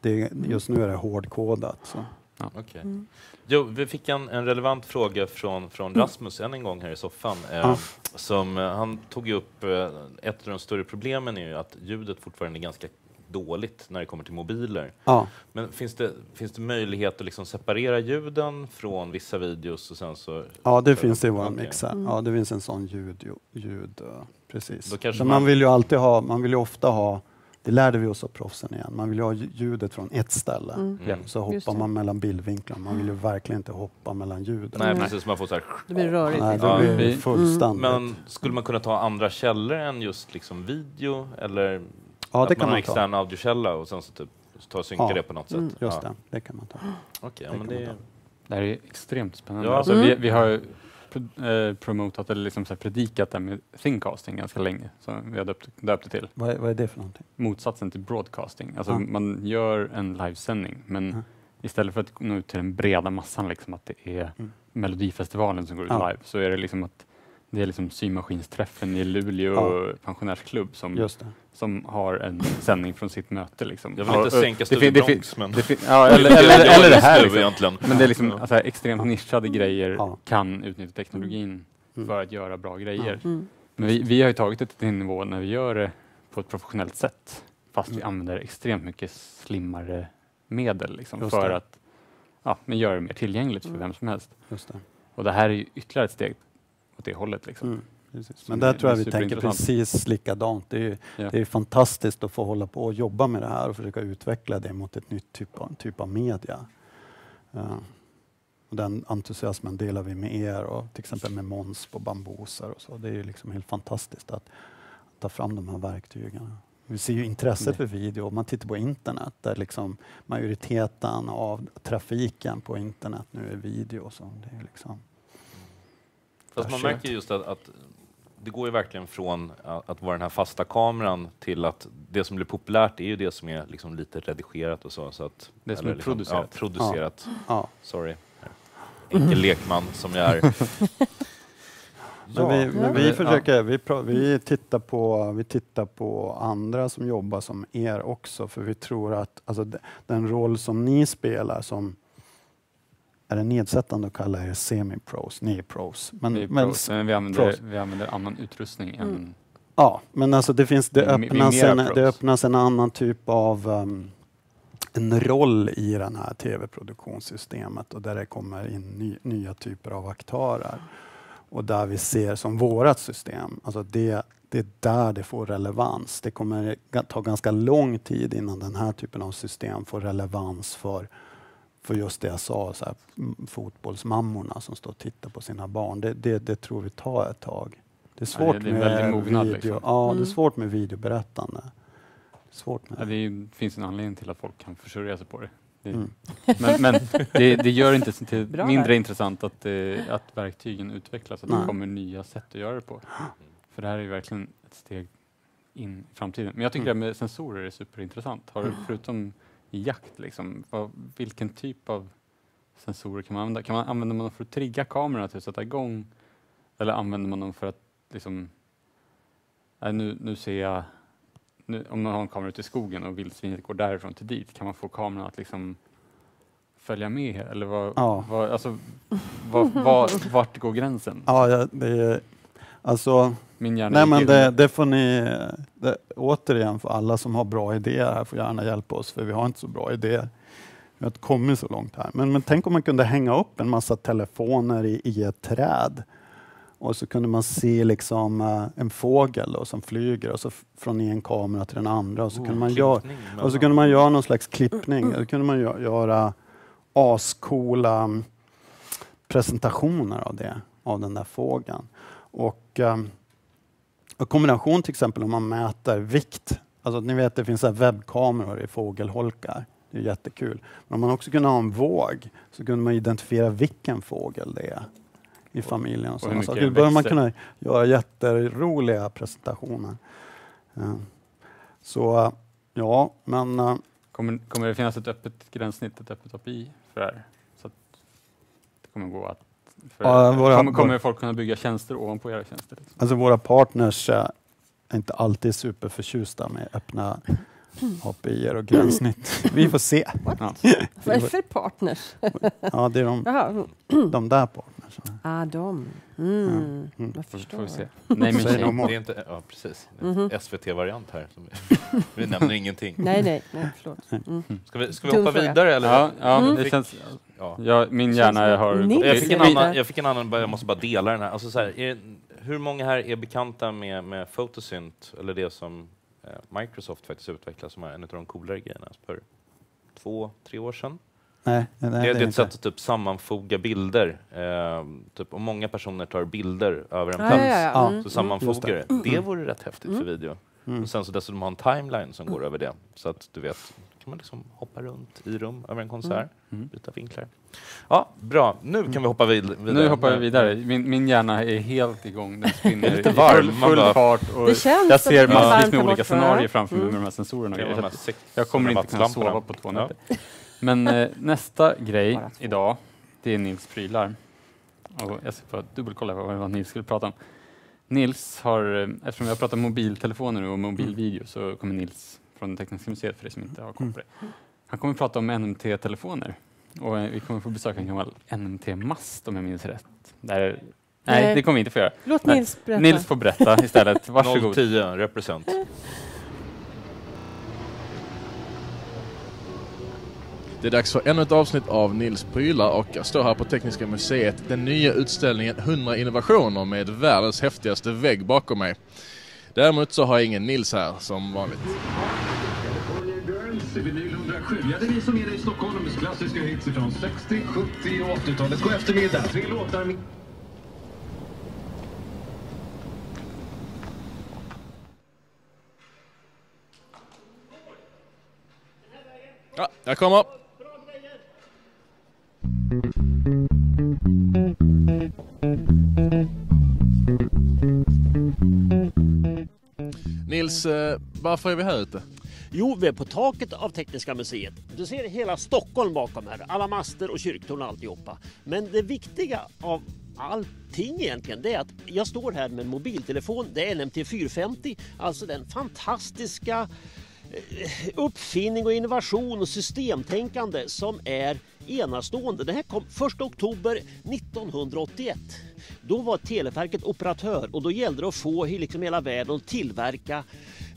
Speaker 4: det, just nu är det hårdkodat. Så.
Speaker 2: Okej.
Speaker 3: Mm.
Speaker 2: Jo, vi fick en, en relevant fråga från, från Rasmus än en gång här i soffan. Eh,
Speaker 4: Ja.
Speaker 2: som, eh, han tog upp, eh, ett av de större problemen är ju att ljudet fortfarande är ganska dåligt när det kommer till mobiler.
Speaker 4: Ja.
Speaker 2: Men finns det, finns det möjlighet att liksom separera ljuden från vissa videos och sen så...
Speaker 4: ja, det finns det i vår mixer.
Speaker 3: Mm.
Speaker 4: Ja, det finns en sån ljud, ljud eh, precis.
Speaker 2: Då kanske
Speaker 4: Så
Speaker 2: man-
Speaker 4: man vill ju alltid ha, man vill ju ofta ha, det lärde vi oss av proffsen igen, man vill ju ha lj- ljudet från ett ställe.
Speaker 3: Mm.
Speaker 2: Mm.
Speaker 4: Så hoppar man mellan bildvinklar, man vill ju verkligen inte hoppa mellan ljuden.
Speaker 2: Nej,
Speaker 3: Mm.
Speaker 2: precis. Man får så här...
Speaker 3: Det blir rörigt.
Speaker 4: Nej, det
Speaker 2: Ja,
Speaker 4: blir
Speaker 1: vi-
Speaker 4: fullständigt.
Speaker 2: Men skulle man kunna ta andra källor än just liksom video? Eller
Speaker 4: ja,
Speaker 2: att
Speaker 4: det
Speaker 2: man
Speaker 4: kan
Speaker 2: har en
Speaker 4: man ta.
Speaker 2: extern audiokälla och sen så typ ta synka
Speaker 4: Ja.
Speaker 2: det på något sätt?
Speaker 3: Mm.
Speaker 4: Just
Speaker 2: ja.
Speaker 4: det, det kan man ta. *gasps*
Speaker 2: Okej, ja,
Speaker 4: Det
Speaker 2: men
Speaker 4: kan
Speaker 2: det...
Speaker 4: man
Speaker 1: Det här är extremt spännande.
Speaker 2: Ja.
Speaker 1: Alltså,
Speaker 3: Mm.
Speaker 1: vi, vi har pro, eh, promotat eller liksom så här predikat det här med thinkcasting ganska länge, som vi har döpt, döpt det till.
Speaker 4: Vad är, vad är det för någonting?
Speaker 1: Motsatsen till broadcasting. Alltså
Speaker 4: Ja.
Speaker 1: man gör en livesändning, men
Speaker 4: Ja.
Speaker 1: istället för att nå ut till den breda massan, liksom att det är
Speaker 4: Mm.
Speaker 1: Melodifestivalen som går ut
Speaker 4: Ja.
Speaker 1: live, så är det liksom att det är liksom symaskinsträffen i Luleå
Speaker 4: Ja.
Speaker 1: pensionärsklubb som, som har en sändning från sitt möte. Liksom.
Speaker 2: Jag vill inte sänka Studio Bronx, men...
Speaker 1: ja, eller, *laughs* eller, eller, det här. Liksom.
Speaker 2: egentligen.
Speaker 1: Men det är liksom alltså, här, extremt nischade grejer
Speaker 4: Ja.
Speaker 1: kan utnyttja teknologin
Speaker 4: Mm.
Speaker 1: för att göra bra grejer.
Speaker 3: Mm.
Speaker 1: Men vi, vi har ju tagit det till en nivå när vi gör det på ett professionellt sätt, fast vi
Speaker 4: Mm.
Speaker 1: använder extremt mycket slimmare medel liksom, för
Speaker 4: det.
Speaker 1: att ja, men göra det mer tillgängligt för
Speaker 3: Mm.
Speaker 1: vem som helst.
Speaker 4: Just det.
Speaker 1: Och det här är ju ytterligare ett steg åt det hållet. Liksom.
Speaker 4: Mm, Men där tror jag vi tänker precis likadant. Det är, ju,
Speaker 1: Ja.
Speaker 4: det är fantastiskt att få hålla på och jobba med det här och försöka utveckla det mot ett nytt typ av, typ av media. Ja. och den entusiasmen delar vi med er och till exempel med Måns på Bambosar och så. Det är ju liksom helt fantastiskt att ta fram de här verktygen. Vi ser ju intresset för video. Om man tittar på internet där liksom majoriteten av trafiken på internet nu är video. och Så det är liksom,
Speaker 2: Fast man märker just att, att det går ju verkligen från att, vara den här fasta kameran till att det som blir populärt är ju det som är liksom lite redigerat och så. så att,
Speaker 1: Det som är
Speaker 2: liksom,
Speaker 1: producerat.
Speaker 2: Ja, producerat.
Speaker 4: ja.
Speaker 2: Sorry. Enkel lekman som jag är. *laughs*
Speaker 4: Men vi, men vi
Speaker 1: Ja.
Speaker 4: försöker, vi, vi, tittar på, vi tittar på andra som jobbar som er också, för vi tror att alltså, de- den roll som ni spelar som är det nedsättande att kalla er semi-pros? Ni är pros. Men,
Speaker 1: Vi, är
Speaker 4: men,
Speaker 1: pros, men vi, använder,
Speaker 4: pros.
Speaker 1: vi använder annan utrustning än
Speaker 3: Mm.
Speaker 4: ja, men alltså det, finns, det,
Speaker 1: Vi vi
Speaker 4: öppnas en, det öppnas en annan typ av um, en roll i den här tv-produktionssystemet och där det kommer in ny, nya typer av aktörer. Och där vi ser som vårat system, alltså det, det är där det får relevans. Det kommer ta ganska lång tid innan den här typen av system får relevans för, för just det jag sa, så här, m- fotbollsmammorna som står och tittar på sina barn. Det, det, det tror vi tar ett tag. Det är svårt
Speaker 1: det är väldig
Speaker 4: med
Speaker 1: mognad,
Speaker 4: video.
Speaker 1: liksom.
Speaker 4: Ja, det är
Speaker 3: Mm.
Speaker 4: svårt med videoberättande. Svårt med
Speaker 1: Ja, det är, finns en anledning till att folk kan försörja sig på det. Det,
Speaker 4: Mm.
Speaker 1: Men, men det, det gör inte så till
Speaker 3: Bra
Speaker 1: mindre
Speaker 3: där.
Speaker 1: intressant att, eh, att verktygen utvecklas, att
Speaker 4: Nej.
Speaker 1: det kommer nya sätt att göra det på. För det här är ju verkligen ett steg in i framtiden. Men jag tycker
Speaker 4: Mm.
Speaker 1: det här med sensorer är superintressant. Har du, förutom i jakt, liksom, vad, vilken typ av sensorer kan man använda? Kan man använda dem för att trigga kamerorna till att sätta igång? Eller använder man dem för att liksom, nej, nu, nu ser jag, nu, om man har en kamera ute i skogen och vildsvinet går därifrån till dit, kan man få kameran att liksom följa med? Eller vad,
Speaker 4: Ja.
Speaker 1: vad, alltså, vad, vad, vart går gränsen?
Speaker 4: Ja, det är, alltså,
Speaker 1: Min hjärna
Speaker 4: nej men det, det får ni, det, återigen för alla som har bra idéer här får gärna hjälpa oss för vi har inte så bra idéer. Vi har inte kommit så långt här. Men, men tänk om man kunde hänga upp en massa telefoner i, i ett träd och så kunde man se liksom eh, en fågel då, som flyger och så från en kamera till den andra och så,
Speaker 2: Oh,
Speaker 4: kunde, man göra,
Speaker 2: klippning
Speaker 4: och så kunde man göra någon slags klippning. Då kunde man gö- göra ascoola mm, presentationer av det, av den där fågeln. Och, um, och kombination till exempel om man mäter vikt. Alltså ni vet det finns webbkameror i fågelholkar. Det är jättekul. Men om man också kunde ha en våg så kunde man identifiera vilken fågel det är i familjen. Och sådana saker. Då börjar man kunna göra jätteroliga presentationer. Ja. Så ja, men eh,
Speaker 1: Kommer, kommer det finnas ett öppet gränssnitt, ett öppet API för det här? Så att det kommer gå att...
Speaker 4: Ja, våra-
Speaker 1: kommer, kommer folk kunna bygga tjänster ovanpå era tjänster? Liksom?
Speaker 4: Alltså våra partners är inte alltid superförtjusta med öppna API och gränssnitt. *laughs* Vi får se.
Speaker 1: Ja.
Speaker 3: Vad är för partners?
Speaker 4: Ja, det är de, de där partnersen.
Speaker 3: ah, de. Mm.
Speaker 4: Mm.
Speaker 3: Jag
Speaker 1: Får, får
Speaker 3: förstår.
Speaker 1: vi se. Nej, men.
Speaker 2: Det är inte, ja, precis.
Speaker 3: Mhm.
Speaker 2: SVT-variant här. Som *laughs* vi nämner ingenting.
Speaker 3: Nej, nej, nej, förlåt. Mm.
Speaker 2: Ska vi, ska vi hoppa vidare? Eller?
Speaker 1: Ja, ja
Speaker 3: Mm.
Speaker 1: det känns...
Speaker 2: Ja.
Speaker 1: Ja, min hjärna har...
Speaker 2: Jag fick, en annan, jag fick en annan, jag måste bara dela den här. Alltså så här är, hur många här är bekanta med, med Photosynth, eller det som eh, Microsoft faktiskt utvecklar som är en av de coolare grejerna för två, tre år sedan?
Speaker 4: Nej, nej,
Speaker 2: Det,
Speaker 4: det är
Speaker 2: ett
Speaker 4: inte.
Speaker 2: sätt att typ sammanfoga bilder. Eh, typ, om många personer tar bilder över en
Speaker 3: Ja,
Speaker 2: plats
Speaker 3: ja, ja.
Speaker 4: Ja.
Speaker 3: Mm.
Speaker 2: så sammanfogar
Speaker 4: det.
Speaker 2: det. Det vore rätt häftigt för video.
Speaker 4: Mm.
Speaker 2: Och sen så dessutom ha en timeline som går över det. Så att du vet, kan man liksom hoppa runt i rum över en konsert,
Speaker 1: Mm.
Speaker 2: byta vinklar. Ja, bra. Nu kan vi hoppa vid, vidare.
Speaker 1: Nu hoppar vi vidare. Min, min hjärna är helt igång. Den *laughs* spinner
Speaker 2: lite
Speaker 1: i
Speaker 2: varm.
Speaker 1: full,
Speaker 2: Man
Speaker 1: full
Speaker 2: bara-
Speaker 1: fart. Och
Speaker 3: Det känns
Speaker 1: jag ser massvis med olika scenarier framför mig
Speaker 3: Mm.
Speaker 1: med de här sensorerna.
Speaker 2: sex-
Speaker 1: Jag kommer inte kunna sova på två
Speaker 2: Ja.
Speaker 1: nätter. Men eh, nästa *laughs* grej idag, det är Nils prylar. Och jag ska bara dubbelkolla vad, vad Nils skulle prata om. Nils har, eh, eftersom vi har pratat mobiltelefoner och mobilvideo så kommer Nils från Tekniska museet, för er som inte har koll på det. Han kommer prata om NMT-telefoner. Och eh, vi kommer få besöka en gammal NMT-mast om jag minns rätt. Där, nej,
Speaker 3: Nej.
Speaker 1: det kommer vi inte få göra.
Speaker 3: Låt Nils berätta.
Speaker 1: Nils får berätta istället. *laughs* Varsågod.
Speaker 2: 010 represent. *laughs*
Speaker 5: Det är dags för ännu ett avsnitt av Nils prylar och jag står här på Tekniska museet, den nya utställningen 100 innovationer med världens häftigaste vägg bakom mig. Däremot så har jag ingen Nils här som vanligt.
Speaker 6: Vinyl 107. Ja, det är vi som är det i Stockholms klassiska hits från 60, 70 och 80-talet. God eftermiddag. Tre låtar med...
Speaker 5: Ja, jag kommer! Nils, eh, varför är vi här ute?
Speaker 7: Jo, vi är på taket av Tekniska museet. Du ser hela Stockholm bakom här, alla master och kyrktorn och alltihopa. Men det viktiga av allting egentligen, det är att jag står här med en mobiltelefon. Det är NMT 450, alltså den fantastiska Eh, uppfinning och innovation och systemtänkande som är enastående. Det här kom 1 oktober 1981. Då var Televerket operatör och då gällde det att få liksom hela världen att tillverka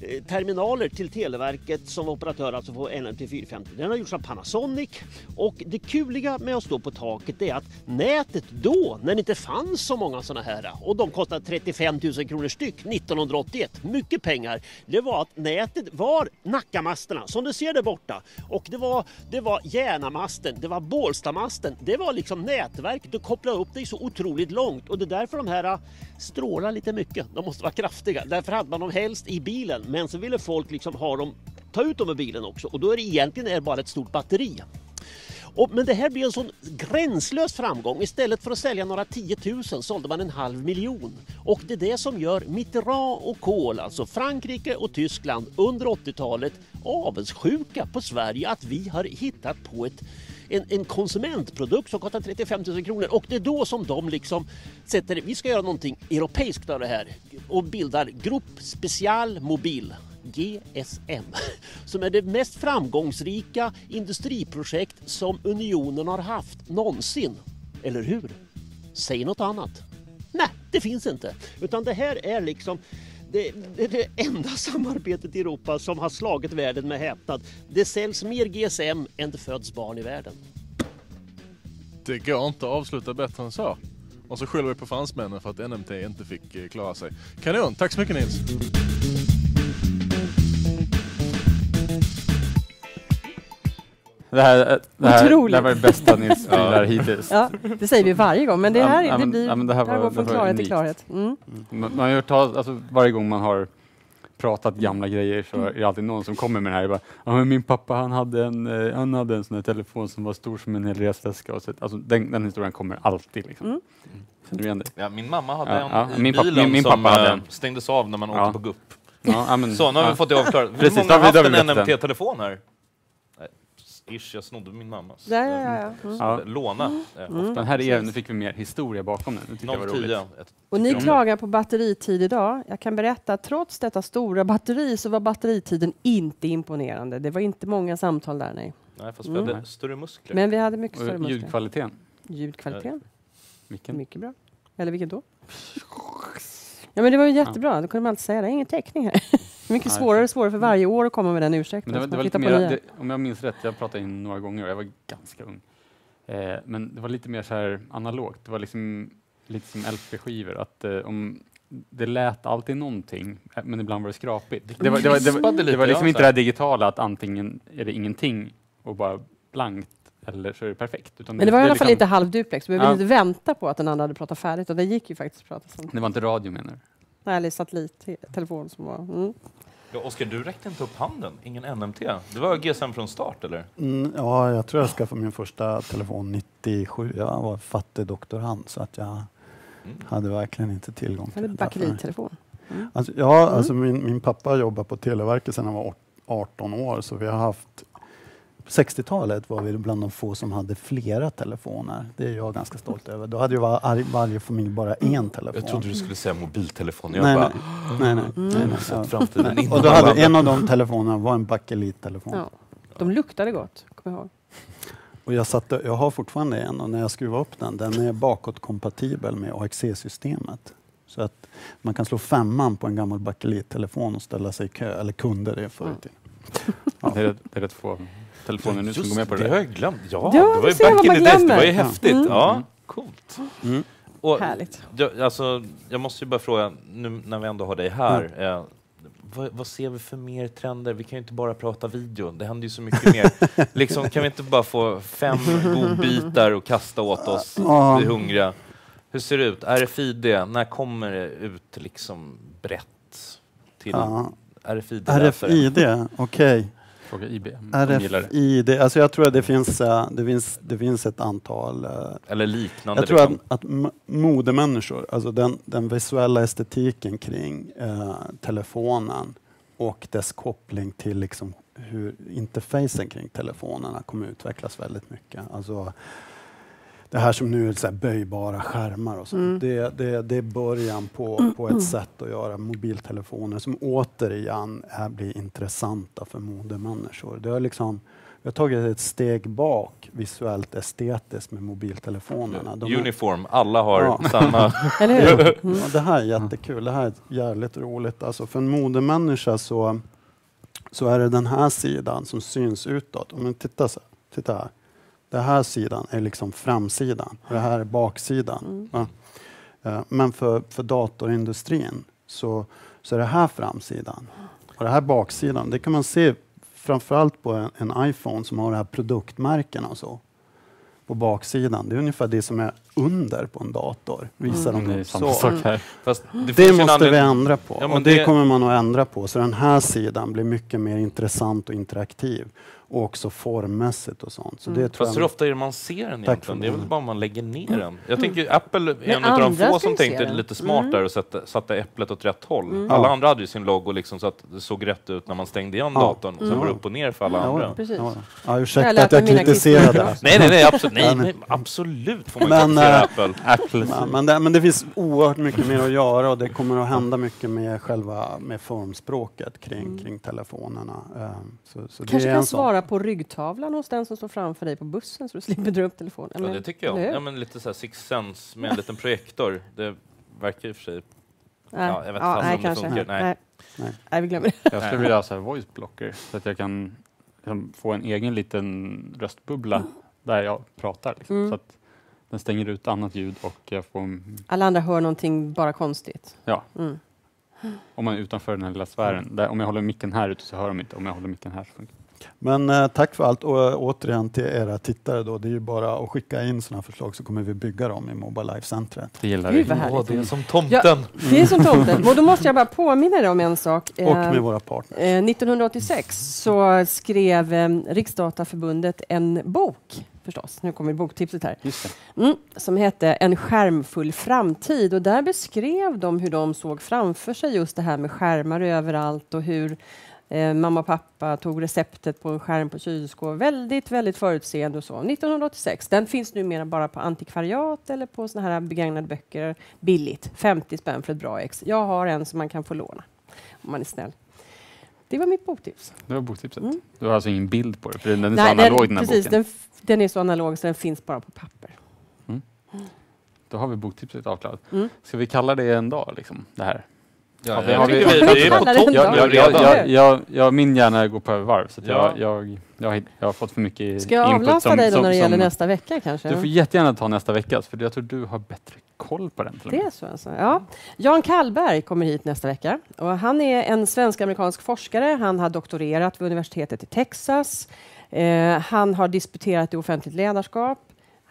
Speaker 7: Eh, terminaler till Televerket som var operatör, alltså på NMT 450. Den har gjorts av Panasonic. Och det kuliga med att stå på taket är att nätet då, när det inte fanns så många sådana här och de kostade 35 000 kronor styck 1981, mycket pengar, det var att nätet var Nackamasterna som du ser där borta. Och det var, det var Järnamasten, det var Bålstamasten, det var liksom nätverk, du kopplade upp dig så otroligt långt. Och det är därför de här strålar lite mycket, de måste vara kraftiga, därför hade man dem helst i bilen men så ville folk liksom ha dem, ta ut dem ur bilen också och då är det egentligen är det bara ett stort batteri. Och, men det här blev en sån gränslös framgång. Istället för att sälja några 10 000 sålde man en halv miljon. Och det är det som gör Mitterrand och Kohl, alltså Frankrike och Tyskland under 80-talet avundsjuka på Sverige att vi har hittat på ett en, en konsumentprodukt som kostar 35 000 kronor och det är då som de liksom sätter, vi ska göra någonting europeiskt av det här och bildar Grupp Special Mobil GSM, *laughs* som är det mest framgångsrika industriprojekt som unionen har haft någonsin. Eller hur? Säg något annat. Nej, det finns inte. Utan det här är liksom det, det är det enda *laughs* samarbetet i Europa som har slagit världen med häpnad. Det säljs mer GSM än det föds barn i världen.
Speaker 5: Det går inte att avsluta bättre än så. Och så skyller vi på fransmännen för att NMT inte fick eh, klara sig. Kanon, tack så mycket Nils.
Speaker 1: Det här, det här,
Speaker 3: Otroligt.
Speaker 1: det här var det bästa Nils *laughs* Prylar hittills.
Speaker 3: Ja, det säger vi varje gång, men det här,
Speaker 1: ja,
Speaker 3: det blir,
Speaker 1: ja, men det här
Speaker 3: det här
Speaker 1: var-
Speaker 3: går
Speaker 1: det
Speaker 3: från
Speaker 1: var
Speaker 3: klarhet till klarhet. Mm.
Speaker 1: Man, man har ju hört talas, alltså, varje gång man har pratat gamla grejer så är det alltid någon som kommer med det här. Bara, ja, men min pappa han hade, en, eh, han hade en sån här telefon som var stor som en hel resväska. Och så, alltså, den, den historien kommer alltid. Liksom.
Speaker 3: Mm.
Speaker 1: Känner du igen det?
Speaker 2: Ja, min mamma hade
Speaker 1: Ja,
Speaker 2: en
Speaker 1: ja,
Speaker 2: i
Speaker 1: min pappa-
Speaker 2: bilen
Speaker 1: min- min
Speaker 2: som
Speaker 1: pappa hade
Speaker 2: eh,
Speaker 1: en.
Speaker 2: stängdes av när man åkte
Speaker 1: Ja.
Speaker 2: på gupp.
Speaker 1: Ja, men,
Speaker 2: Så, nu har
Speaker 1: ja.
Speaker 2: vi fått det avklarat. Hur många
Speaker 1: har
Speaker 2: haft en. NMT-telefon här? Ish, jag snodde min mammas.
Speaker 3: Ja, ja, ja. Mm.
Speaker 1: Ja.
Speaker 2: Låna. eh, ofta.
Speaker 1: Den här är, nu fick vi mer historia bakom den. Det tycker jag var
Speaker 2: 010.
Speaker 1: roligt.
Speaker 2: Ett-
Speaker 3: Och ni klagar på batteritid idag. Jag kan berätta att trots detta stora batteri så var batteritiden inte imponerande. Det var inte många samtal där, nej.
Speaker 2: Nej, fast vi
Speaker 3: Mm.
Speaker 2: hade större muskler.
Speaker 3: Men vi hade mycket större muskler.
Speaker 1: ljudkvaliteten.
Speaker 3: Ljudkvaliteten,
Speaker 1: Vilken?
Speaker 3: mycket bra. Eller vilket då? *laughs* Ja men det var ju jättebra, då kunde man alltid säga det. Ingen täckning här. *laughs* mycket
Speaker 1: Nej,
Speaker 3: svårare och svårare för varje år att komma med den ursäkten.
Speaker 1: Men det var, det var
Speaker 3: får
Speaker 1: lite
Speaker 3: hitta på
Speaker 1: mer,
Speaker 3: nya.
Speaker 1: det, om jag minns rätt, jag pratade in några gånger och jag var ganska ung. Eh, men det var lite mer så här analogt. Det var liksom lite som LP-skivor. Att eh, om det lät alltid någonting, eh, men ibland var det skrapigt. Det var, det var, det var, det
Speaker 2: lite,
Speaker 1: var liksom inte det
Speaker 2: här.
Speaker 1: digitala att antingen är det ingenting och bara blankt eller så är det perfekt. Utan
Speaker 3: Men det var i alla fall
Speaker 1: liksom-
Speaker 3: inte halvduplex. Vi behövde
Speaker 1: Ja.
Speaker 3: inte vänta på att den andra hade pratat färdigt. Och det gick ju faktiskt att prata som
Speaker 1: Det var inte radio menar du?
Speaker 3: Nej, eller satellittelefon som var... Mm.
Speaker 2: Ja, Oskar, du räckte inte upp handen. Ingen NMT. Det var GSM från start, eller?
Speaker 4: Mm, ja, jag tror jag skaffade min första telefon 97. Jag var fattig doktorand så att jag
Speaker 2: Mm.
Speaker 4: hade verkligen inte tillgång till det. därför-
Speaker 3: bakelitelefon.
Speaker 4: Alltså, ja, alltså min, min pappa jobbade på Televerket sedan han var 18 år så vi har haft på 60-talet var vi bland de få som hade flera telefoner. Det är jag ganska stolt över. Då hade ju var, varje familj bara en telefon.
Speaker 2: Jag trodde du skulle säga mobiltelefon. Jag
Speaker 4: nej,
Speaker 2: bara,
Speaker 4: nej, nej, nej, nej, nej.
Speaker 2: sett
Speaker 4: Ja.
Speaker 2: framtiden innan
Speaker 4: Och då hade en av de telefonerna var en bakelittelefon.
Speaker 3: Ja. De luktade gott, kommer jag ihåg.
Speaker 4: Och jag, satte, jag har fortfarande en och när jag skruvar upp den, den är bakåtkompatibel med AXE-systemet. Så att man kan slå femman på en gammal bakelittelefon och ställa sig i kö, eller kunde det.
Speaker 1: Det, är, rätt- det är rätt få telefoner nu som går med på
Speaker 2: det,
Speaker 1: det.
Speaker 2: har jag glömt. Ja,
Speaker 3: Ja,
Speaker 2: det var ju back in the days. Det var ju häftigt.
Speaker 3: Mm.
Speaker 2: Ja, coolt.
Speaker 4: Mm.
Speaker 2: Och,
Speaker 3: Härligt.
Speaker 2: jag, alltså, jag måste ju bara fråga, nu när vi ändå har dig här. Eh, vad, vad ser vi för mer trender? Vi kan ju inte bara prata video. Det händer ju så mycket mer. *laughs* liksom, kan vi inte bara få fem godbitar och kasta åt oss? *laughs* Vi är hungriga. Hur ser det ut? RFID, när kommer det ut liksom brett till
Speaker 4: Ja.
Speaker 2: RFID-läsare?
Speaker 4: RFID, okej.
Speaker 1: Fråga gillar det.
Speaker 4: RFID, alltså jag tror att det finns, eh, det finns, det finns ett antal eh,
Speaker 2: Eller liknande?
Speaker 4: Jag tror
Speaker 2: liksom.
Speaker 4: att, att modemänniskor, alltså den, den visuella estetiken kring eh, telefonen och dess koppling till liksom hur interfacen kring telefonerna kommer utvecklas väldigt mycket. Alltså, det här som nu är så här böjbara skärmar och sånt.
Speaker 3: Mm.
Speaker 4: Det, det, det är början på, på ett sätt att göra mobiltelefoner som återigen är, blir intressanta för modemänniskor. Det har liksom, vi har tagit ett steg bak visuellt estetiskt med mobiltelefonerna. De är-
Speaker 2: Uniform, alla har
Speaker 4: Ja.
Speaker 2: samma... *laughs*
Speaker 3: Eller hur? Mm.
Speaker 4: Ja, det här är jättekul. Det här är jävligt roligt. Alltså för en modemänniska så, så är det den här sidan som syns utåt. Om man tittar så här, titta här. Den här sidan är liksom framsidan och det här är baksidan. va? Eh, Men för, för datorindustrin så, så är det här framsidan. Och det här baksidan, det kan man se framförallt på en, en iPhone som har de här produktmärkena och så. På baksidan. Det är ungefär det som är under på en dator. Visar
Speaker 1: Mm, det
Speaker 4: de
Speaker 1: samma
Speaker 4: så.
Speaker 2: det,
Speaker 4: Det måste vi
Speaker 2: anledning-
Speaker 4: ändra på
Speaker 2: Ja,
Speaker 4: och det,
Speaker 2: det-
Speaker 4: kommer man att ändra på. Så den här sidan blir mycket mer intressant och interaktiv och också formmässigt och sånt. Så
Speaker 3: Mm.
Speaker 4: det tror
Speaker 2: Fast hur ofta är det man ser den egentligen? Det är väl
Speaker 4: det.
Speaker 2: bara om man lägger ner den. Jag tänker Apple är en av de få som tänkte lite smart
Speaker 3: Mm.
Speaker 2: där och satte, satte äpplet åt rätt håll.
Speaker 3: Mm.
Speaker 2: Alla
Speaker 4: Ja.
Speaker 2: andra hade ju sin logo liksom så att det såg rätt ut när man stängde igen
Speaker 4: Ja.
Speaker 2: datorn. Sen
Speaker 3: Mm.
Speaker 2: var det upp och ner för alla
Speaker 4: Ja,
Speaker 2: andra.
Speaker 4: ja.
Speaker 3: Precis.
Speaker 4: Ja, ja. Ursäkta att jag kritiserade.
Speaker 2: Nej, nej, nej, absolut, nej, nej, absolut får man
Speaker 4: Men,
Speaker 2: kritisera
Speaker 4: äh,
Speaker 2: Apple.
Speaker 1: Apple.
Speaker 4: Men, men, det, men det finns oerhört mycket mer att göra och det kommer att hända mycket med själva med formspråket kring,
Speaker 3: Mm.
Speaker 4: kring telefonerna. Ehm, Så, så det
Speaker 3: Kanske
Speaker 4: är
Speaker 3: kan
Speaker 4: en
Speaker 3: svara på ryggtavlan hos den som står framför dig på bussen så du slipper dra upp telefonen.
Speaker 2: Ja, det tycker jag. Ja, men lite så här Six Sense med en liten projektor. Det verkar i och för sig...
Speaker 3: Nej.
Speaker 2: Ja, jag vet
Speaker 3: ja, nej,
Speaker 2: om det
Speaker 3: kanske.
Speaker 2: funkar. Nej.
Speaker 3: Nej.
Speaker 4: Nej.
Speaker 3: Nej, vi glömmer det.
Speaker 1: Jag skulle vilja ha så voice blocker så att jag kan liksom, få en egen liten röstbubbla där jag pratar. Liksom,
Speaker 3: Mm.
Speaker 1: Så att den stänger ut annat ljud och jag får, en-
Speaker 3: Alla andra hör någonting bara konstigt.
Speaker 1: Ja.
Speaker 3: Mm.
Speaker 1: om man är utanför den här lilla sfären, där, om jag håller micken här ute så hör de inte, om jag håller micken här så funkar det.
Speaker 4: Men eh, tack för allt och eh, återigen till era tittare då. Det är ju bara att skicka in sådana förslag så kommer vi bygga dem i Mobile Life-centret.
Speaker 1: Det gillar
Speaker 3: Gud,
Speaker 1: vi.
Speaker 2: Åh, det är som tomten.
Speaker 3: Det är som tomten. Och då måste jag bara *laughs* påminna dig om en sak.
Speaker 4: Och
Speaker 3: Eh,
Speaker 4: med våra partners.
Speaker 3: Eh, 1986 så skrev eh, Riksdataförbundet en bok, förstås, nu kommer boktipset här,
Speaker 1: Just det.
Speaker 3: mm, som hette En skärmfull framtid. Och där beskrev de hur de såg framför sig just det här med skärmar överallt och hur eh, mamma och pappa tog receptet på en skärm på kylskåp. Väldigt, väldigt förutseende och så. 1986. Den finns numera bara på antikvariat eller på såna här begagnade böcker billigt. 50 spänn för ett bra ex. Jag har en som man kan få låna om man är snäll. Det var mitt boktips.
Speaker 1: Det var boktipset.
Speaker 3: Mm.
Speaker 1: Du har alltså ingen bild på det, för den är så
Speaker 3: Nej,
Speaker 1: analog den här
Speaker 3: precis,
Speaker 1: boken.
Speaker 3: den, den är så analog så den finns bara på papper.
Speaker 1: Då har vi boktipset avklarat.
Speaker 3: Mm.
Speaker 1: Ska vi kalla det en dag, liksom, det här?
Speaker 2: Ja,
Speaker 1: vi-
Speaker 2: är på
Speaker 3: Kallar det
Speaker 2: topp
Speaker 3: en
Speaker 1: Jag,
Speaker 3: dag?
Speaker 2: nu
Speaker 1: jag, jag,
Speaker 2: redan.
Speaker 1: jag, jag, jag, min hjärna går på övervarv, så att
Speaker 2: Ja.
Speaker 1: jag, jag, jag, jag har fått för mycket
Speaker 3: Ska jag
Speaker 1: input
Speaker 3: avlasta dig då
Speaker 1: som,
Speaker 3: när det gäller nästa vecka kanske?
Speaker 1: Du får jättegärna ta nästa veckas, för jag tror du har bättre koll på den.
Speaker 3: Det är så alltså. Ja. Jan Kallberg kommer hit nästa vecka. Och han är en svensk-amerikansk forskare. Han har doktorerat vid universitetet i Texas. Eh, han har disputerat i offentligt ledarskap.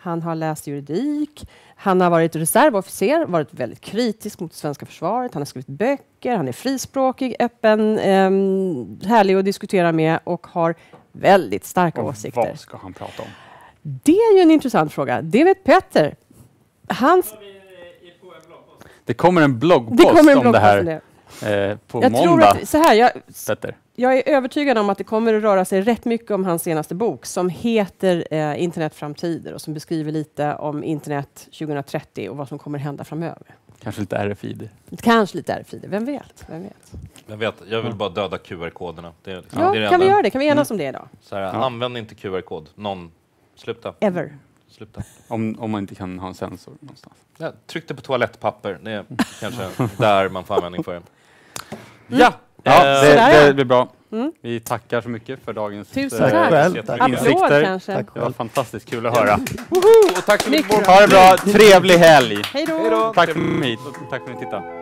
Speaker 3: Han har läst juridik. Han har varit reservofficer, varit väldigt kritisk mot det svenska försvaret. Han har skrivit böcker, han är frispråkig, öppen, ehm, härlig att diskutera med och har väldigt starka
Speaker 1: Och
Speaker 3: åsikter.
Speaker 1: vad ska han prata om?
Speaker 3: Det är ju en intressant fråga. Det vet Petter. Hans,
Speaker 1: Det kommer en
Speaker 3: det
Speaker 1: bloggpost
Speaker 3: kommer en
Speaker 1: om det här
Speaker 3: om det.
Speaker 1: Eh, på
Speaker 3: Jag tror
Speaker 1: måndag,
Speaker 3: att, så här, jag,
Speaker 1: Petter.
Speaker 3: jag är övertygad om att det kommer att röra sig rätt mycket om hans senaste bok som heter eh, Internetframtider och som beskriver lite om internet 2030 och vad som kommer hända framöver.
Speaker 1: Kanske lite RFID.
Speaker 3: Kanske lite RFID, vem vet? Vem vet?
Speaker 2: Jag vet, jag vill bara döda QR-koderna. Det, är-
Speaker 3: Ja,
Speaker 2: det
Speaker 3: kan vi göra det? Kan vi enas om det idag?
Speaker 2: Så här,
Speaker 1: Ja.
Speaker 2: Använd inte QR-kod. Någon. Sluta.
Speaker 3: Ever.
Speaker 2: Sluta.
Speaker 1: Om, om man inte kan ha en sensor någonstans.
Speaker 2: Ja, tryck det på toalettpapper. Det är kanske där man får användning för det.
Speaker 3: Mm.
Speaker 2: Ja!
Speaker 1: Ja,
Speaker 2: eh,
Speaker 1: det,
Speaker 3: ja.
Speaker 1: det blir bra.
Speaker 3: Mm.
Speaker 1: Vi tackar så mycket för dagens
Speaker 3: Tusen
Speaker 1: eh,
Speaker 3: tack.
Speaker 4: Själv,
Speaker 2: jättemycket.
Speaker 4: tack.
Speaker 1: Insikter.
Speaker 3: kanske.
Speaker 4: Tack
Speaker 1: Det var
Speaker 4: själv.
Speaker 1: fantastiskt kul att höra.
Speaker 2: Woho! Och tack så mycket
Speaker 1: Ha det bra, trevlig helg!
Speaker 3: Hej då!
Speaker 1: Tack för hit och tack för att ni tittade.